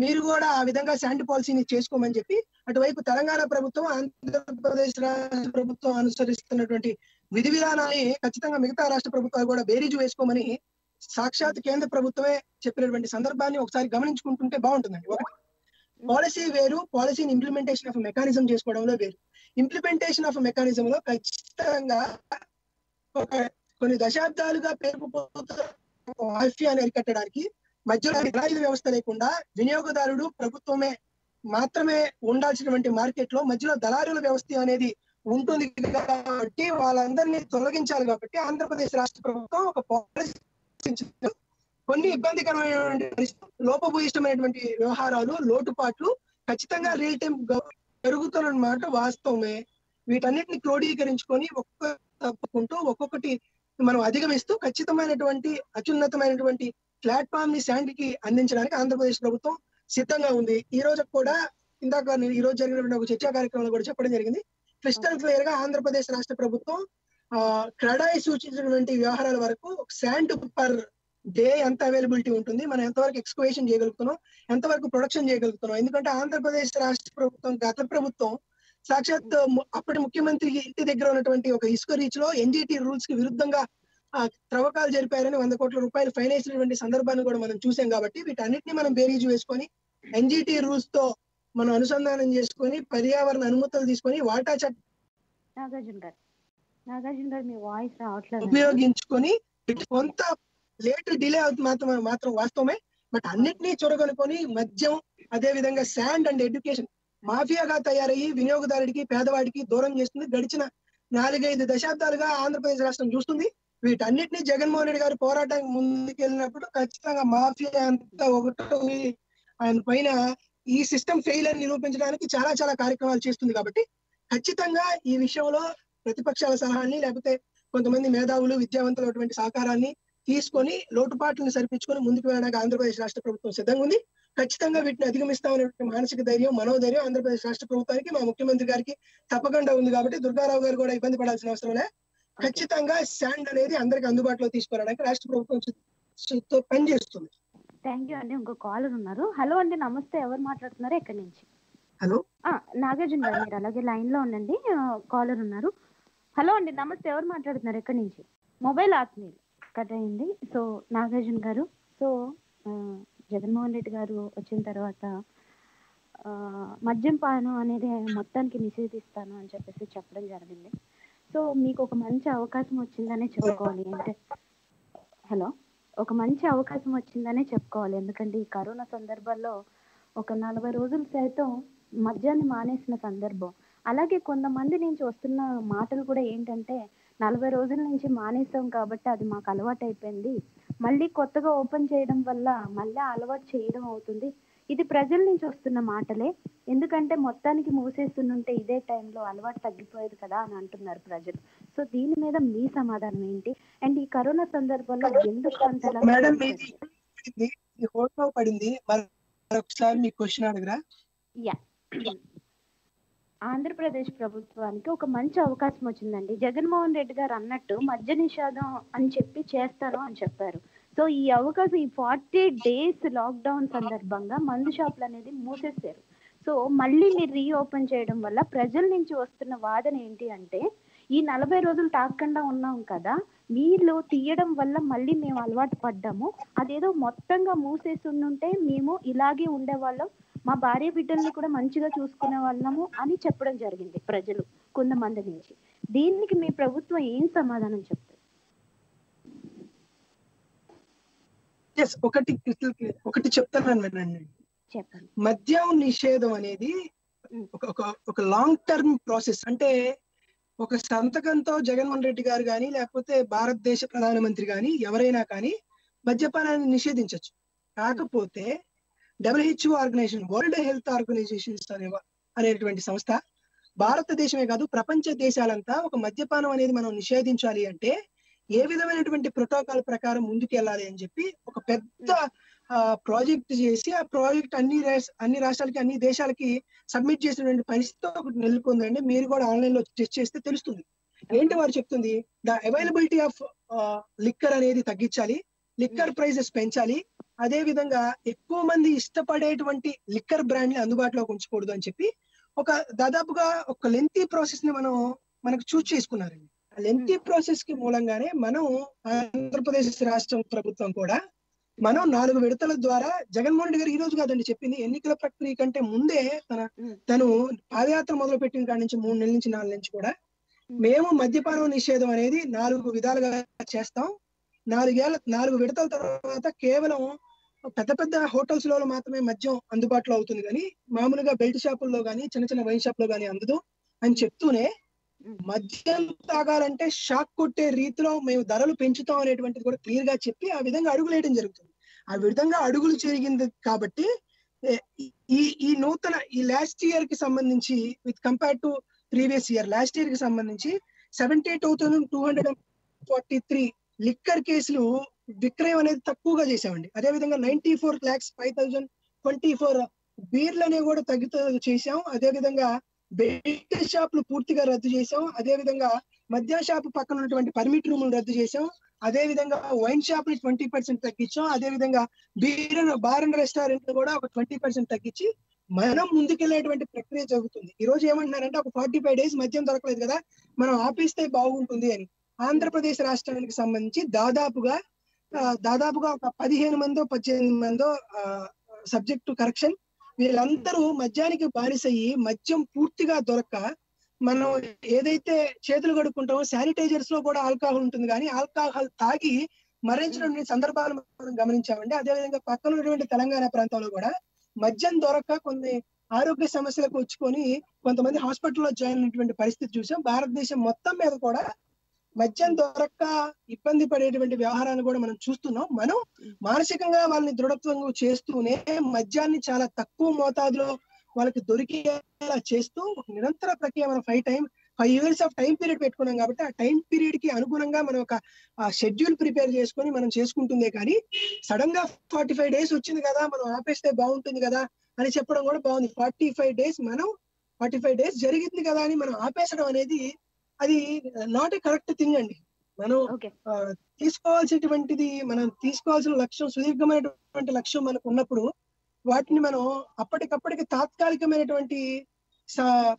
మీరు కూడా ఆ విధంగా శాండ్ పాలసీని చేసుకోమని చెప్పి అటువైపు తెలంగాణ ప్రభుత్వం ఆంధ్రప్రదేశ్ రాష్ట్ర ప్రభుత్వం అనుసరిస్తున్నటువంటి విధి విధానాన్ని ఖచ్చితంగా మిగతా రాష్ట్ర ప్రభుత్వాలు కూడా బేరీజు వేసుకోమని సాక్షాత్ కేంద్ర ప్రభుత్వమే చెప్పినటువంటి సందర్భాన్ని ఒకసారి గమనించుకుంటుంటే బాగుంటుందండి. ఒకటి పాలసీ వేరు పాలసీని ఇంప్లిమెంటేషన్ ఆఫ్ మెకానిజం చేసుకోవడంలో వేరు. ఇంప్లిమెంటేషన్ ఆఫ్ మెకానిజం లో ఖచ్చితంగా ఒక కొన్ని దశాబ్దాలుగా పేరుకుపోతున్న మాఫియాని అరికట్టడానికి మధ్యలో దళారీల వ్యవస్థ లేకుండా వినియోగదారుడు ప్రభుత్వమే మాత్రమే ఉండాల్సినటువంటి మార్కెట్లో మధ్యలో దళారుల వ్యవస్థ అనేది ఉంటుంది కాబట్టి వాళ్ళందరినీ తొలగించాలి కాబట్టి ఆంధ్రప్రదేశ్ రాష్ట్ర ప్రభుత్వం ఒక పాలసీ కొన్ని ఇబ్బందికరమైనటువంటి లోపభూయిష్టమైనటువంటి వ్యవహారాలు లోటుపాట్లు ఖచ్చితంగా రియల్ టైం జరుగుతున్నమాట వాస్తవమే. వీటన్నిటిని క్రోడీకరించుకొని ఒక్కొక్క తప్పుకుంటూ ఒక్కొక్కటి మనం అధిగమిస్తూ ఖచ్చితమైనటువంటి అత్యున్నతమైనటువంటి ప్లాట్ఫామ్ని శాంతికి కి అందించడానికి ఆంధ్రప్రదేశ్ ప్రభుత్వం సిద్ధంగా ఉంది. ఈ రోజు కూడా ఇందాక నేను ఈ రోజు జరిగినటువంటి ఒక చర్చా కార్యక్రమంలో కూడా చెప్పడం జరిగింది. క్రిస్టల్ క్లియర్గా ఆంధ్రప్రదేశ్ రాష్ట్ర ప్రభుత్వం ఆ క్రడాయి సూచించినటువంటి వ్యవహారాల వరకు శాండ్ పర్ డే ఎంత అవైలబిలిటీ ఉంటుంది మనం ఎంతవరకు ఎక్స్కవేషన్ చేయగలుగుతున్నాం ఎంతవరకు ప్రొడక్షన్ చేయగలుగుతున్నాం. ఎందుకంటే ఆంధ్రప్రదేశ్ రాష్ట్ర ప్రభుత్వం గత ప్రభుత్వం సాక్షాత్ అప్పటి ముఖ్యమంత్రి ఇంటి దగ్గర ఉన్నటువంటి ఒక ఇసుక రీచ్లో ఎన్జిటి రూల్స్కి విరుద్ధంగా త్రవ్వకాలు జరిపారని వంద కోట్ల రూపాయలు ఫైన్ వేసినటువంటి సందర్భాన్ని కూడా మనం చూసాం కాబట్టి వీటన్నిటిని మనం బేరీజు వేసుకొని ఎన్జిటి రూల్స్తో మనం అనుసంధానం చేసుకొని పర్యావరణ అనుమతులు తీసుకొని వాటా చట్టం ఉపయోగించుకొని కొంత లేట్ డిలే అవుతుంది మాత్రం మాత్రం వాస్తవమే. బట్ అన్నిటినీ చొరగొనుకొని మద్యం అదే విధంగా శాండ్ అండ్ ఎడ్యుకేషన్ మాఫియాగా తయారయ్యి వినియోగదారుడికి పేదవాడికి దూరం చేస్తుంది. గడిచిన నాలుగైదు దశాబ్దాలుగా ఆంధ్రప్రదేశ్ రాష్ట్రం చూస్తుంది. వీటన్నిటిని జగన్మోహన్ రెడ్డి గారు పోరాటానికి ముందుకెళ్ళినప్పుడు ఖచ్చితంగా మాఫియా అంతా ఒకటో ఆయన పైన ఈ సిస్టమ్ ఫెయిల్ అని నిరూపించడానికి చాలా చాలా కార్యక్రమాలు చేస్తుంది కాబట్టి ఖచ్చితంగా ఈ విషయంలో ప్రతిపక్షాల సలహాన్ని లేకపోతే కొంతమంది మేధావులు విద్యావంతులు అటువంటి సహకారాన్ని తీసుకొని లోటుపాట్లను సరిపించుకొని ముందుకు వెళ్ళడానికి ఆంధ్రప్రదేశ్ రాష్ట్ర ప్రభుత్వం సిద్ధంగా ఉంది. ఖచ్చితంగా వీటిని అధిగమిస్తామనే మానసిక ధైర్యం మనోధైర్యం ఆంధ్రప్రదేశ్ రాష్ట్ర ప్రభుత్వానికి మా ముఖ్యమంత్రి గారికి తప్పకుండా ఉంది కాబట్టి దుర్గారావు గారు కూడా ఇబ్బంది పడాల్సిన అవసరం లే. ఖచ్చితంగా శాండ్ అనేది అందరికి అందుబాటులో తీసుకురావడానికి రాష్ట్ర ప్రభుత్వం పనిచేస్తుంది. థ్యాంక్ యూ అండి. ఇంకో కాలర్ ఉన్నారు. హలో అండి. నమస్తే. ఎవరు మాట్లాడుతున్నారు? ఎక్కడి నుంచి? హలో నాగార్జున గారు మీరు అలాగే లైన్లో ఉండండి కాలర్ ఉన్నారు. హలో అండి. నమస్తే. ఎవరు మాట్లాడుతున్నారు? ఎక్కడి నుంచి? మొబైల్ ఆత్మీయులు. కట్ అయింది. సో నాగార్జున గారు. సో జగన్మోహన్ రెడ్డి గారు వచ్చిన తర్వాత మద్యం పానం అనేది మొత్తానికి నిషేధిస్తాను అని చెప్పేసి చెప్పడం జరిగింది. సో మీకు ఒక మంచి అవకాశం వచ్చిందనే చెప్పుకోవాలి. అంటే హలో? ఒక మంచి అవకాశం వచ్చిందనే చెప్పుకోవాలి. ఎందుకంటే ఈ కరోనా సందర్భాల్లో ఒక నలభై రోజులు సైతం మద్యాన్ని మానేసిన సందర్భం. అలాగే కొంతమంది నుంచి వస్తున్న మాటలు కూడా ఏంటంటే నలభై రోజుల నుంచి మానేసాం కాబట్టి అది మాకు అలవాటు అయిపోయింది మళ్ళీ కొత్తగా ఓపెన్ చేయడం వల్ల మళ్ళీ అలవాటు చేయడం అవుతుంది. ఇది ప్రజల నుంచి వస్తున్న మాటలే. ఎందుకంటే మొత్తానికి మూసేస్తుంటే ఇదే టైంలో అలవాటు తగ్గిపోయేది కదా అని అంటున్నారు ప్రజలు. సో దీని మీద మీ సమాధానం ఏంటి? అండ్ ఈ కరోనా సందర్భంలో ఎందుకు అంతలా మేడం పడింది? మరొకసారి మీ క్వశ్చన్ అడగరా? యా. ఆంధ్రప్రదేశ్ ప్రభుత్వానికి ఒక మంచి అవకాశం వచ్చిందండి. జగన్మోహన్ రెడ్డి గారు అన్నట్టు మద్య నిషేధం అని చెప్పి చేస్తాను అని చెప్పారు. సో ఈ అవకాశం ఈ ఫార్టీ డేస్ లాక్డౌన్ సందర్భంగా మందు షాపులు అనేది మూసేశారు. సో మళ్ళీ మీరు రీఓపెన్ చేయడం వల్ల ప్రజల నుంచి వస్తున్న వాదన ఏంటి అంటే ఈ నలభై రోజులు తాకకుండా ఉన్నాం కదా మీరు తీయడం వల్ల మళ్ళీ మేము అలవాటు పడ్డాము. అదేదో మొత్తంగా మూసేసి ఉంటే మేము ఇలాగే ఉండేవాళ్ళం. మా భార్య బిడ్డల్ని కూడా మంచిగా చూసుకునే వాళ్ళము అని చెప్పడం జరిగింది ప్రజలు కొంతమంది నుంచి. దీనికి మీ ప్రభుత్వం ఏం సమాధానం చెప్తారు ఎస్ ఒకటి. ఒకటి చెప్తాను వినండి. మద్యం నిషేధం అనేది ఒక ఒక ఒక లాంగ్ టర్మ్ ప్రాసెస్ అంటే ఒక సంతకంతో జగన్మోహన్ రెడ్డి గారు కానీ లేకపోతే భారతదేశ ప్రధానమంత్రి కానీ ఎవరైనా కానీ మద్యపానాన్ని నిషేధించవచ్చు కాకపోతే WHO organisation world health organisations అనే అనేటువంటి సంస్థ భారతదేశమే కాదు ప్రపంచ దేశాలంతా ఒక మద్యపానం అనేది మనం నిషేధించాలి అంటే ఏ విధమైనటువంటి ప్రోటోకాల్ ప్రకారం ముందుకు వెళ్ళాలి అని చెప్పి ఒక పెద్ద ప్రాజెక్ట్ చేసి ఆ ప్రాజెక్ట్ అన్ని అన్ని రాష్ట్రాలకి అన్ని దేశాలకి సబ్మిట్ చేసినటువంటి పరిస్థితి ఒకటి నెలకొందండి. మీరు కూడా ఆన్లైన్లో టెస్ట్ చేస్తే తెలుస్తుంది. ఏంటి వారు చెప్తుంది? ద అవైలబిలిటీ ఆఫ్ లిక్కర్ అనేది తగ్గించాలి లిక్కర్ ప్రైసెస్ పెంచాలి. అదే విధంగా ఎక్కువ మంది ఇష్టపడేటువంటి లిక్కర్ బ్రాండ్ని అందుబాటులోకి ఉంచకూడదు అని చెప్పి ఒక దాదాపుగా ఒక లెంతీ ప్రాసెస్ని మనం మనకు చూస్ చేసుకున్నారండి. లెంతీ ప్రాసెస్కి మూలంగానే మనం ఆంధ్రప్రదేశ్ రాష్ట్ర ప్రభుత్వం కూడా మనం నాలుగు విడతల ద్వారా జగన్మోహన్ రెడ్డి గారు ఈ రోజు కాదండి చెప్పింది ఎన్నికల ప్రక్రియ కంటే ముందే తన ఉమ్. తను పాదయాత్ర మొదలు పెట్టిన కాడి నుంచి మూడు నెలల నుంచి నాలుగు నుంచి కూడా మేము మద్యపానం నిషేధం అనేది నాలుగు విధాలుగా చేస్తాం. నాలుగేళ్ళ నాలుగు విడతల తర్వాత కేవలం పెద్ద పెద్ద హోటల్స్లో మాత్రమే మద్యం అందుబాటులో అవుతుంది కానీ మామూలుగా బెల్ట్ షాపుల్లో కానీ చిన్న చిన్న వైన్ షాప్లో కానీ అందదు అని చెప్తూనే మద్యం తాగాలంటే షాక్ కొట్టే రీతిలో మేము ధరలు పెంచుతాం అనేటువంటిది కూడా క్లియర్గా చెప్పి ఆ విధంగా అడుగులు వేయడం జరుగుతుంది. ఆ విధంగా అడుగులు జరిగింది కాబట్టి ఈ ఈ నూతన ఈ లాస్ట్ ఇయర్కి సంబంధించి with compare to previous year last ఇయర్కి సంబంధించి seventy two thousand two hundred forty three liquor కేసులు విక్రయం అనేది తక్కువగా చేసామండి అదే విధంగా ninety four lakhs five thousand twenty four బీర్లు అనేవి కూడా తగ్గుతూ చేసాం అదే విధంగా బెల్ట్ షాపులు పూర్తిగా రద్దు చేసాం అదే విధంగా మద్య షాప్ పక్కన ఉన్నటువంటి పర్మిట్ రూములు రద్దు చేసాం అదే విధంగా వైన్ షాప్ని ట్వంటీ పర్సెంట్ తగ్గించాం. అదే విధంగా బీర్ బార్ అండ్ రెస్టారెంట్ కూడా ఒక ట్వంటీ పర్సెంట్ తగ్గించి మనం ముందుకెళ్ళేటువంటి ప్రక్రియ జరుగుతుంది. ఈ రోజు ఏమంటున్నారంటే ఒక ఫార్టీ ఫైవ్ డేస్ మద్యం దొరకలేదు కదా మనం ఆపేస్తే బాగుంటుంది అని. ఆంధ్రప్రదేశ్ రాష్ట్రానికి సంబంధించి దాదాపుగా దాదాపుగా ఒక పదిహేను మందో పద్దెనిమిది మందో సబ్జెక్ట్ కరెక్షన్ వీళ్ళందరూ మద్యానికి బానిసయ్యి మద్యం పూర్తిగా దొరక్క మనం ఏదైతే చేతులు కడుక్కుంటామో శానిటైజర్స్లో కూడా ఆల్కహాల్ ఉంటుంది. కానీ ఆల్కహాల్ తాగి మరణించిన సందర్భాలు మనం గమనించామండి. అదేవిధంగా పక్కన ఉన్నటువంటి తెలంగాణ ప్రాంతంలో కూడా మద్యం దొరక్క కొన్ని ఆరోగ్య సమస్యలకు వచ్చుకొని కొంతమంది హాస్పిటల్లో జాయిన్ అయినటువంటి పరిస్థితి చూసాం. భారతదేశం మొత్తం మీద కూడా మద్యం దొరక్క ఇబ్బంది పడేటువంటి వ్యవహారాన్ని కూడా మనం చూస్తున్నాం. మనం మానసికంగా వాళ్ళని దృఢత్వం చేస్తూనే మద్యాన్ని చాలా తక్కువ మోతాదులో వాళ్ళకి దొరికేలా చేస్తూ ఒక నిరంతర ప్రక్రియ మనం five time five years of time period పెట్టుకున్నాం కాబట్టి ఆ టైం పీరియడ్కి అనుగుణంగా మనం ఒక షెడ్యూల్ ప్రిపేర్ చేసుకొని మనం చేసుకుంటుందే కానీ సడన్గా ఫార్టీ ఫైవ్ డేస్ వచ్చింది కదా మనం ఆపేస్తే బాగుంటుంది కదా అని చెప్పడం కూడా బాగుంది. ఫార్టీ ఫైవ్ డేస్ మనం ఫార్టీ ఫైవ్ డేస్ జరిగింది కదా అని మనం ఆపేసడం అనేది అది నాట్ ఏ కరెక్ట్ థింగ్ అండి. మనం తీసుకోవాల్సినటువంటిది మనం తీసుకోవాల్సిన లక్ష్యం సుదీర్ఘమైనటువంటి లక్ష్యం మనకు ఉన్నప్పుడు వాటిని మనం అప్పటికప్పటికి తాత్కాలికమైనటువంటి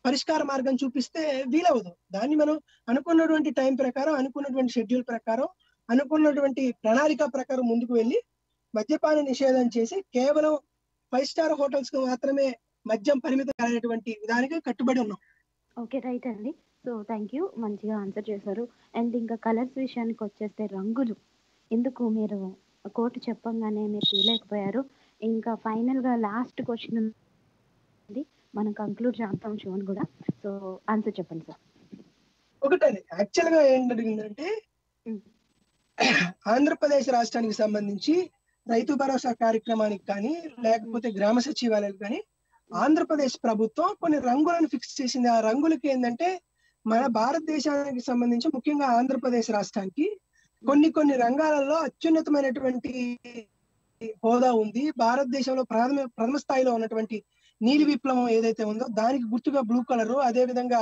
పరిష్కార మార్గం చూపిస్తే వీలవదు దాన్ని మనం అనుకున్నటువంటి టైం ప్రకారం అనుకున్నటువంటి షెడ్యూల్ ప్రకారం అనుకున్నటువంటి ప్రణాళిక ప్రకారం ముందుకు వెళ్ళి మద్యపాన నిషేధం చేసి కేవలం ఫైవ్ స్టార్ హోటల్స్కు మాత్రమే మద్యం పరిమితం కానటువంటి విధానికి కట్టుబడి ఉన్నాం. ఓకే రైట్ అండి. సో థ్యాంక్ యూ మంచిగా ఆన్సర్ చేశారు. అండ్ ఇంకా కలర్స్ విషయానికి వచ్చేస్తే రంగులు. ఎందుకు మీరు కోర్టు చెప్పంగానే మీరు తీయలేకపోయారు? ఇంకా ఫైనల్గా లాస్ట్ క్వశ్చన్ ఉంది. మనం కంక్లూడ్ చేస్తాం షోన్ కూడా. సో ఆన్సర్ చెప్పండి సార్ ఒకటే యాక్చువల్గా ఏం జరిగిందంటే. ఆంధ్రప్రదేశ్ రాష్ట్రానికి సంబంధించి రైతు భరోసా కార్యక్రమానికి కానీ లేకపోతే గ్రామ సచివాలయాలు కానీ ఆంధ్రప్రదేశ్ ప్రభుత్వం కొన్ని రంగులను ఫిక్స్ చేసింది. ఆ రంగులకి ఏంటంటే మన భారతదేశానికి సంబంధించి ముఖ్యంగా ఆంధ్రప్రదేశ్ రాష్ట్రానికి కొన్ని కొన్ని రంగాలలో అత్యున్నతమైనటువంటి హోదా ఉంది. భారతదేశంలో ప్రథమ ప్రథమ స్థాయిలో ఉన్నటువంటి నీలి విప్లవం ఏదైతే ఉందో దానికి గుర్తుగా బ్లూ కలర్ అదే విధంగా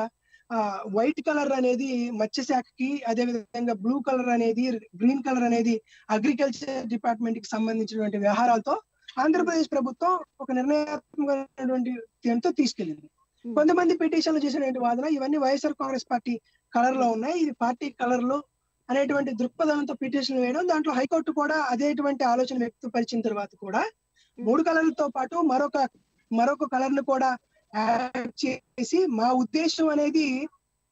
ఆ వైట్ కలర్ అనేది మత్స్య శాఖకి అదే విధంగా బ్లూ కలర్ అనేది గ్రీన్ కలర్ అనేది అగ్రికల్చర్ డిపార్ట్మెంట్కి సంబంధించినటువంటి వ్యవహారాలతో ఆంధ్రప్రదేశ్ ప్రభుత్వం ఒక నిర్ణయాత్మకమైనటువంటి దీంతో తీసుకెళ్ళింది. కొంతమంది పిటిషన్లు చేసినటువంటి వాదన ఇవన్నీ వైఎస్ఆర్ కాంగ్రెస్ పార్టీ కలర్లో ఉన్నాయి. ఇది పార్టీ కలర్లో అనేటువంటి దృక్పథంతో పిటిషన్ వేయడం దాంట్లో హైకోర్టు కూడా అదేటువంటి ఆలోచన వ్యక్తపరిచిన తర్వాత కూడా మూడు కలర్లతో పాటు మరొక మరొక కలర్ను కూడా యాడ్ చేసి మా ఉద్దేశం అనేది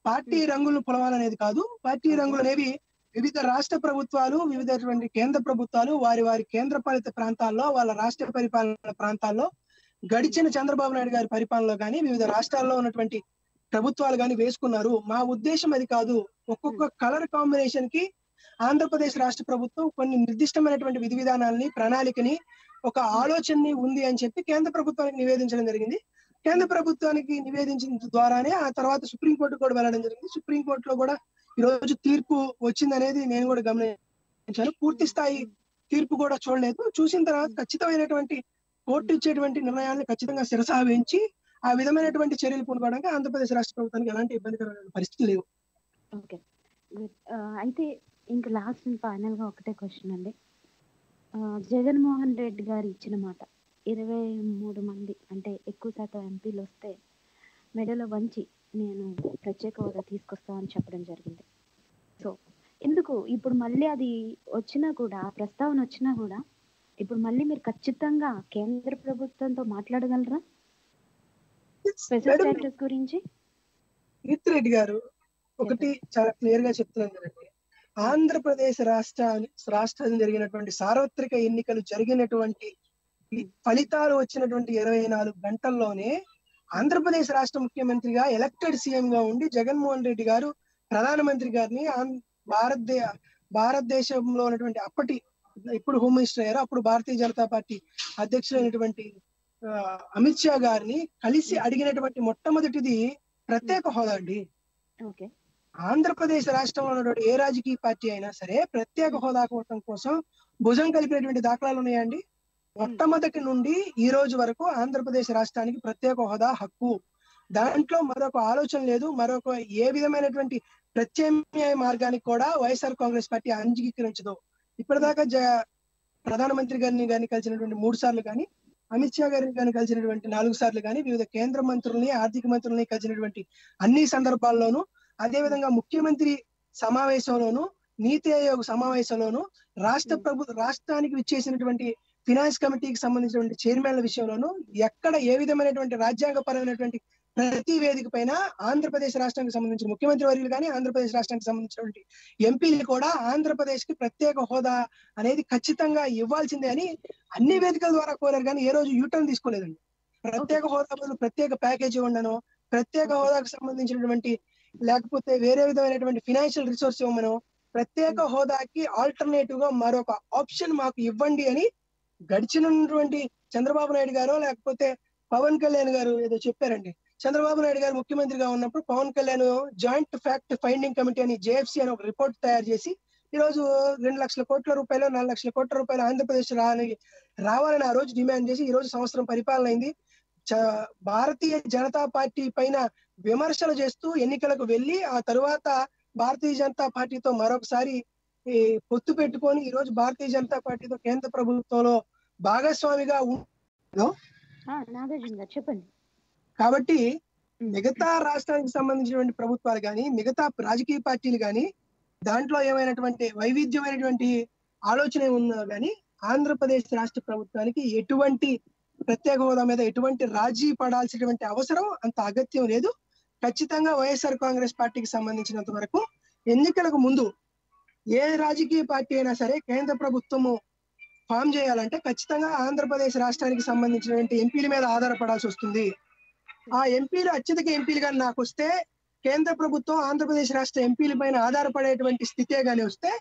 పార్టీ రంగులు పొలవాలనేది కాదు. పార్టీ రంగులు అనేవి వివిధ రాష్ట్ర ప్రభుత్వాలు వివిధటువంటి కేంద్ర ప్రభుత్వాలు వారి వారి కేంద్ర పాలిత ప్రాంతాల్లో వాళ్ళ రాష్ట్ర పరిపాలన ప్రాంతాల్లో గడిచిన చంద్రబాబు నాయుడు గారి పరిపాలనలో కానీ వివిధ రాష్ట్రాల్లో ఉన్నటువంటి ప్రభుత్వాలు కానీ వేసుకున్నారు. మా ఉద్దేశం అది కాదు. ఒక్కొక్క కలర్ కాంబినేషన్కి ఆంధ్రప్రదేశ్ రాష్ట్ర ప్రభుత్వం కొన్ని నిర్దిష్టమైనటువంటి విధి విధానాలని ప్రణాళికని ఒక ఆలోచనని ఉంది అని చెప్పి కేంద్ర ప్రభుత్వానికి నివేదించడం జరిగింది. కేంద్ర ప్రభుత్వానికి నివేదించిన ద్వారానే ఆ తర్వాత సుప్రీంకోర్టు కూడా వెళ్ళడం జరిగింది. సుప్రీంకోర్టులో కూడా ఈ రోజు తీర్పు వచ్చిందనేది నేను కూడా గమనించాను. పూర్తి స్థాయి తీర్పు కూడా చూడలేదు. చూసిన తర్వాత ఖచ్చితమైనటువంటి కోర్టు ఇచ్చేటువంటి నిర్ణయాన్ని ఖచ్చితంగా శిరసావించి ఆ విధమైనటువంటి చర్యలు పూనుకోవడానికి ఆంధ్రప్రదేశ్ రాష్ట్ర ప్రభుత్వానికి ఎలాంటి ఇబ్బందికరమైన పరిస్థితి లేవు. ఓకే. Uh, అయితే ఇంకా లాస్ట్ ఫైనల్గా ఒకటే క్వశ్చన్ అండి. Uh, జగన్మోహన్ రెడ్డి గారు ఇచ్చిన మాట ఇరవై మూడు మంది అంటే ఎక్కువ శాతం ఎంపీలు వస్తే మెడలో వంచి నేను ప్రత్యేక హోదా తీసుకొస్తామని చెప్పడం జరిగింది. సో ఎందుకు? ఇప్పుడు మళ్ళీ అది వచ్చినా కూడా ప్రస్తావన వచ్చినా కూడా ఇప్పుడు మళ్ళీ మీరు ఖచ్చితంగా కేంద్ర ప్రభుత్వంతో మాట్లాడగలరా? స్పెషల్ స్టేటస్ గురించి? రెడ్డి గారు ఒకటి చాలా క్లియర్గా చెప్తున్నాను కదండి ఆంధ్రప్రదేశ్ రాష్ట్రాన్ని రాష్ట్రం జరిగినటువంటి సార్వత్రిక ఎన్నికలు జరిగినటువంటి ఫలితాలు వచ్చినటువంటి ఇరవై నాలుగు గంటల్లోనే ఆంధ్రప్రదేశ్ రాష్ట్ర ముఖ్యమంత్రిగా ఎలక్టెడ్ సీఎం గా ఉండి జగన్మోహన్ రెడ్డి గారు ప్రధానమంత్రి గారిని ఆం- భారతదే భారతదేశంలో ఉన్నటువంటి అప్పటి ఇప్పుడు హోమ్ మినిస్టర్ అయ్యారు. అప్పుడు భారతీయ జనతా పార్టీ అధ్యక్షులైనటువంటి అమిత్ షా గారిని కలిసి అడిగినటువంటి మొట్టమొదటిది ప్రత్యేక హోదా అండి. ఆంధ్రప్రదేశ్ రాష్ట్రంలో ఉన్నటువంటి ఏ రాజకీయ పార్టీ అయినా సరే ప్రత్యేక హోదా కోసం కోసం భుజం కలిపినటువంటి దాఖలాలు ఉన్నాయండి మొట్టమొదటి నుండి ఈ రోజు వరకు ఆంధ్రప్రదేశ్ రాష్ట్రానికి ప్రత్యేక హోదా హక్కు. దాంట్లో మరొక ఆలోచన లేదు. మరొక ఏ విధమైనటువంటి ప్రత్యామ్నాయ మార్గానికి కూడా వైఎస్ఆర్ కాంగ్రెస్ పార్టీ అంగీకరించదు. ఇప్పటిదాకా జ ప్రధానమంత్రి గారిని కానీ కలిసినటువంటి మూడు సార్లు కానీ అమిత్ షా గారిని కానీ కలిసినటువంటి నాలుగు సార్లు కానీ వివిధ కేంద్ర మంత్రుల్ని ఆర్థిక మంత్రుల్ని కలిసినటువంటి అన్ని సందర్భాల్లోనూ అదే విధంగా ముఖ్యమంత్రి సమావేశంలోను నీతి ఆయోగ్ సమావేశంలోను రాష్ట్ర ప్రభు రాష్ట్రానికి విచ్చేసినటువంటి ఫినాన్స్ కమిటీకి సంబంధించినటువంటి చైర్మన్ల విషయంలోనూ ఎక్కడ ఏ విధమైనటువంటి రాజ్యాంగపరమైనటువంటి ప్రతి వేదిక పైన ఆంధ్రప్రదేశ్ రాష్ట్రానికి సంబంధించిన ముఖ్యమంత్రి వర్యులు కానీ ఆంధ్రప్రదేశ్ రాష్ట్రానికి సంబంధించినటువంటి ఎంపీలు కూడా ఆంధ్రప్రదేశ్కి ప్రత్యేక హోదా అనేది ఖచ్చితంగా ఇవ్వాల్సిందే అని అన్ని వేదికల ద్వారా కోరారు కానీ ఏ రోజు యూటర్న్ తీసుకోలేదండి. ప్రత్యేక హోదా బదులు ప్రత్యేక ప్యాకేజీ ఉండను ప్రత్యేక హోదాకు సంబంధించినటువంటి లేకపోతే వేరే విధమైనటువంటి ఫినాన్షియల్ రిసోర్స్ ఇవ్వమను ప్రత్యేక హోదాకి ఆల్టర్నేటివ్గా మరొక ఆప్షన్ మాకు ఇవ్వండి అని గడిచినటువంటి చంద్రబాబు నాయుడు గారు లేకపోతే పవన్ కళ్యాణ్ గారు ఏదో చెప్పారండి. చంద్రబాబు నాయుడు గారు ముఖ్యమంత్రిగా ఉన్నప్పుడు Pawan Kalyan joint fact finding committee అని జేఎఫ్సి అని ఒక రిపోర్ట్ తయారు చేసి ఈ రోజు రెండు లక్షల కోట్ల రూపాయలు నాలుగు లక్షల కోట్ల రూపాయలు ఆంధ్రప్రదేశ్ రాని రావాలని ఆ రోజు డిమాండ్ చేసి ఈ రోజు సంవత్సరం పరిపాలన అయింది. భారతీయ జనతా పార్టీ పైన విమర్శలు చేస్తూ ఎన్నికలకు వెళ్ళి ఆ తరువాత భారతీయ జనతా పార్టీతో మరొకసారి పొత్తు పెట్టుకొని ఈ రోజు భారతీయ జనతా పార్టీతో కేంద్ర ప్రభుత్వంలో భాగస్వామిగా గారు చెప్పండి. కాబట్టి మిగతా రాష్ట్రానికి సంబంధించినటువంటి ప్రభుత్వాలు కానీ మిగతా రాజకీయ పార్టీలు కానీ దాంట్లో ఏమైనటువంటి వైవిధ్యమైనటువంటి ఆలోచన ఉన్నా కానీ ఆంధ్రప్రదేశ్ రాష్ట్ర ప్రభుత్వానికి ఎటువంటి ప్రత్యేక హోదా మీద ఎటువంటి రాజీ పడాల్సినటువంటి అవసరం అంత అగత్యం లేదు. ఖచ్చితంగా వైఎస్ఆర్ కాంగ్రెస్ పార్టీకి సంబంధించినంత వరకు ఎన్నికలకు ముందు ఏ రాజకీయ పార్టీ అయినా సరే కేంద్ర ప్రభుత్వము ఫామ్ చేయాలంటే ఖచ్చితంగా ఆంధ్రప్రదేశ్ రాష్ట్రానికి సంబంధించినటువంటి ఎంపీల మీద ఆధారపడాల్సి వస్తుంది. ఆ ఎంపీలు అత్యధిక ఎంపీలు కానీ నాకు వస్తే కేంద్ర ప్రభుత్వం ఆంధ్రప్రదేశ్ రాష్ట్ర ఎంపీల పైన ఆధారపడేటువంటి స్థితే గాని వస్తే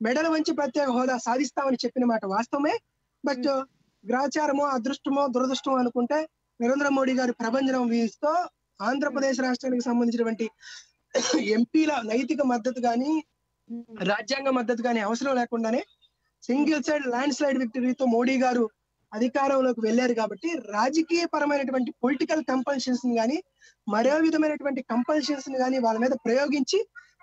మెడల వంచి ప్రత్యేక హోదా సాధిస్తామని చెప్పిన మాట వాస్తవమే. బట్ గ్రాచారమో అదృష్టమో దురదృష్టమో అనుకుంటే నరేంద్ర మోడీ గారి ప్రభంజనం వీస్తూ ఆంధ్రప్రదేశ్ రాష్ట్రానికి సంబంధించినటువంటి ఎంపీల నైతిక మద్దతు కానీ. రాజ్యాంగ మద్దతు కానీ అవసరం లేకుండానే సింగిల్ సైడ్ ల్యాండ్ స్లైడ్ విక్టరీతో మోడీ గారు అధికారంలోకి వెళ్ళారు కాబట్టి రాజకీయ పరమైనటువంటి పొలిటికల్ కంపల్షన్స్ని కానీ మరో విధమైనటువంటి కంపల్షన్స్ని కానీ వాళ్ళ మీద ప్రయోగించి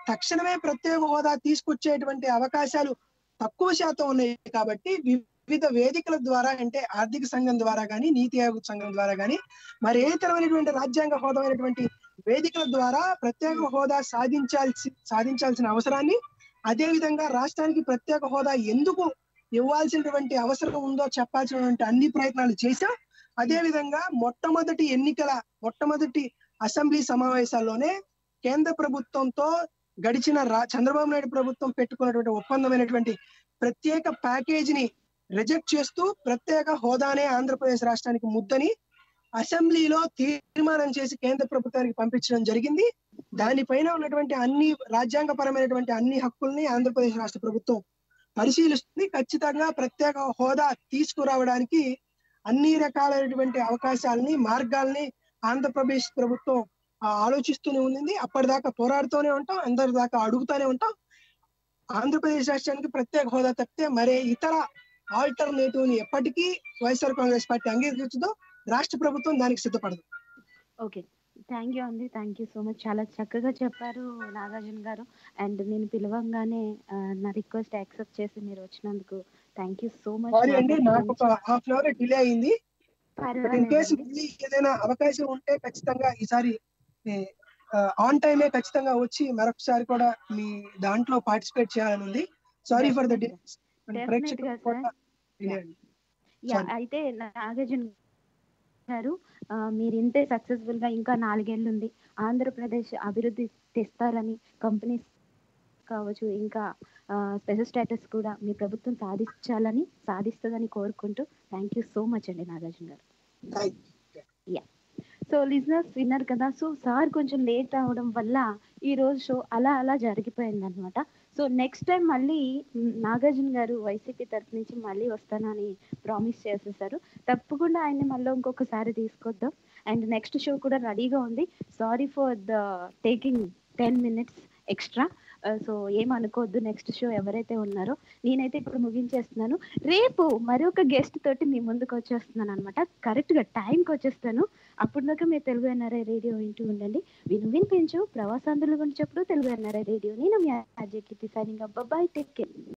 తక్షణమే ప్రత్యేక హోదా తీసుకొచ్చేటువంటి అవకాశాలు తక్కువ శాతం ఉన్నాయి కాబట్టి వివిధ వేదికల ద్వారా అంటే ఆర్థిక సంఘం ద్వారా కానీ నీతి ఆయోగ సంఘం ద్వారా కానీ మరి ఏ తరమైనటువంటి రాజ్యాంగ హోదమైనటువంటి వేదికల ద్వారా ప్రత్యేక హోదా సాధించాల్సి సాధించాల్సిన అవసరాన్ని అదే విధంగా రాష్ట్రానికి ప్రత్యేక హోదా ఎందుకు ఇవ్వాల్సినటువంటి అవసరం ఉందో చెప్పాల్సినటువంటి అన్ని ప్రయత్నాలు చేశాం. అదే విధంగా మొట్టమొదటి ఎన్నికల మొట్టమొదటి అసెంబ్లీ సమావేశాల్లోనే కేంద్ర ప్రభుత్వంతో గడిచిన రా చంద్రబాబు నాయుడు ప్రభుత్వం పెట్టుకున్నటువంటి ఒప్పందమైనటువంటి ప్రత్యేక ప్యాకేజీని రిజెక్ట్ చేస్తూ ప్రత్యేక హోదానే ఆంధ్రప్రదేశ్ రాష్ట్రానికి ముద్దని అసెంబ్లీలో తీర్మానం చేసి కేంద్ర ప్రభుత్వానికి పంపించడం జరిగింది. దానిపైన ఉన్నటువంటి అన్ని రాజ్యాంగపరమైనటువంటి అన్ని హక్కుల్ని ఆంధ్రప్రదేశ్ రాష్ట్ర ప్రభుత్వం పరిశీలిస్తుంది. ఖచ్చితంగా ప్రత్యేక హోదా తీసుకురావడానికి అన్ని రకాలైనటువంటి అవకాశాలని మార్గాల్ని ఆంధ్రప్రదేశ్ ప్రభుత్వం ఆలోచిస్తూనే ఉంది అప్పటిదాకా పోరాడుతూనే ఉంటాం. అందరి దాకా అడుగుతూనే ఉంటాం. ఆంధ్రప్రదేశ్ రాష్ట్రానికి ప్రత్యేక హోదా తప్పితే మరే ఇతర ఆల్టర్నేటివ్ని ఎప్పటికీ వైఎస్ఆర్ కాంగ్రెస్ పార్టీ అంగీకరించదో. రాష్ట్ర ప్రభుత్వం దానికి సిద్ధపడదు. ఓకే. థ్యాంక్ యూ అండి. థ్యాంక్ యూ సో మచ్ చాలా చక్కగా చెప్పారు నాగార్జున గారు. అండ్ నేను పిలవంగానే నా రిక్వెస్ట్ యాక్సెప్ట్ చేసి మీరు వచ్చినందుకు థ్యాంక్ యూ సో మచ్ అండి నాకు ఒక హాఫ్ అవర్ డిలే అయింది. ఇన్ కేసు ఏదైనా అవకాశం ఉంటే ఖచ్చితంగా ఈసారి ఆన్ టైమే ఖచ్చితంగా వచ్చి మరొకసారి కూడా మీ దాంట్లో పార్టిసిపేట్ చేయాలని ఉంది. Sorry for the. అయితే నాగార్జున గారు ఆ, మీరు ఇంతే సక్సెస్ఫుల్గా ఇంకా నాలుగేళ్ళు ఉంది ఆంధ్రప్రదేశ్ అభివృద్ధి తెస్తారని కంపెనీస్ కావచ్చు ఇంకా స్పెషల్ స్టేటస్ కూడా మీ ప్రభుత్వం సాధించాలని సాధిస్తుందని కోరుకుంటూ థ్యాంక్ యూ సో మచ్ అండి నాగార్జున గారు. సో లిజనర్స్ విన్నారు కదా? సో సార్ కొంచెం లేట్ అవడం వల్ల ఈ రోజు షో అలా అలా జరిగిపోయింది అనమాట సో నెక్స్ట్ టైం మళ్ళీ నాగార్జున గారు వైసీపీ తరఫు నుంచి మళ్ళీ వస్తానని ప్రామిస్ చేసేసారు. తప్పకుండా ఆయన్ని మళ్ళీ ఇంకొకసారి తీసుకొద్దాం. అండ్ నెక్స్ట్ షో కూడా రెడీగా ఉంది. Sorry for the taking ten minutes extra Uh, so ఏమనుకోవద్దు నెక్స్ట్ షో ఎవరైతే ఉన్నారో నేనైతే ఇప్పుడు ముగించేస్తున్నాను. రేపు మరొక గెస్ట్ తోటి మీ ముందుకు వచ్చేస్తున్నాను అనమాట కరెక్ట్గా టైంకి వచ్చేస్తాను. అప్పుడు దాకా మీరు తెలుగు ఎన్ఆర్ఐ రేడియో వింటూ ఉండండి. విను వినిపించు ప్రవాసాంధ్రుల గురించి చెప్పుడు తెలుగు ఎన్ఆర్ఐ రేడియో నేను మీ అజయ్ కీర్తి సైనింగ్ అబ్బాయి టేక్ కేర్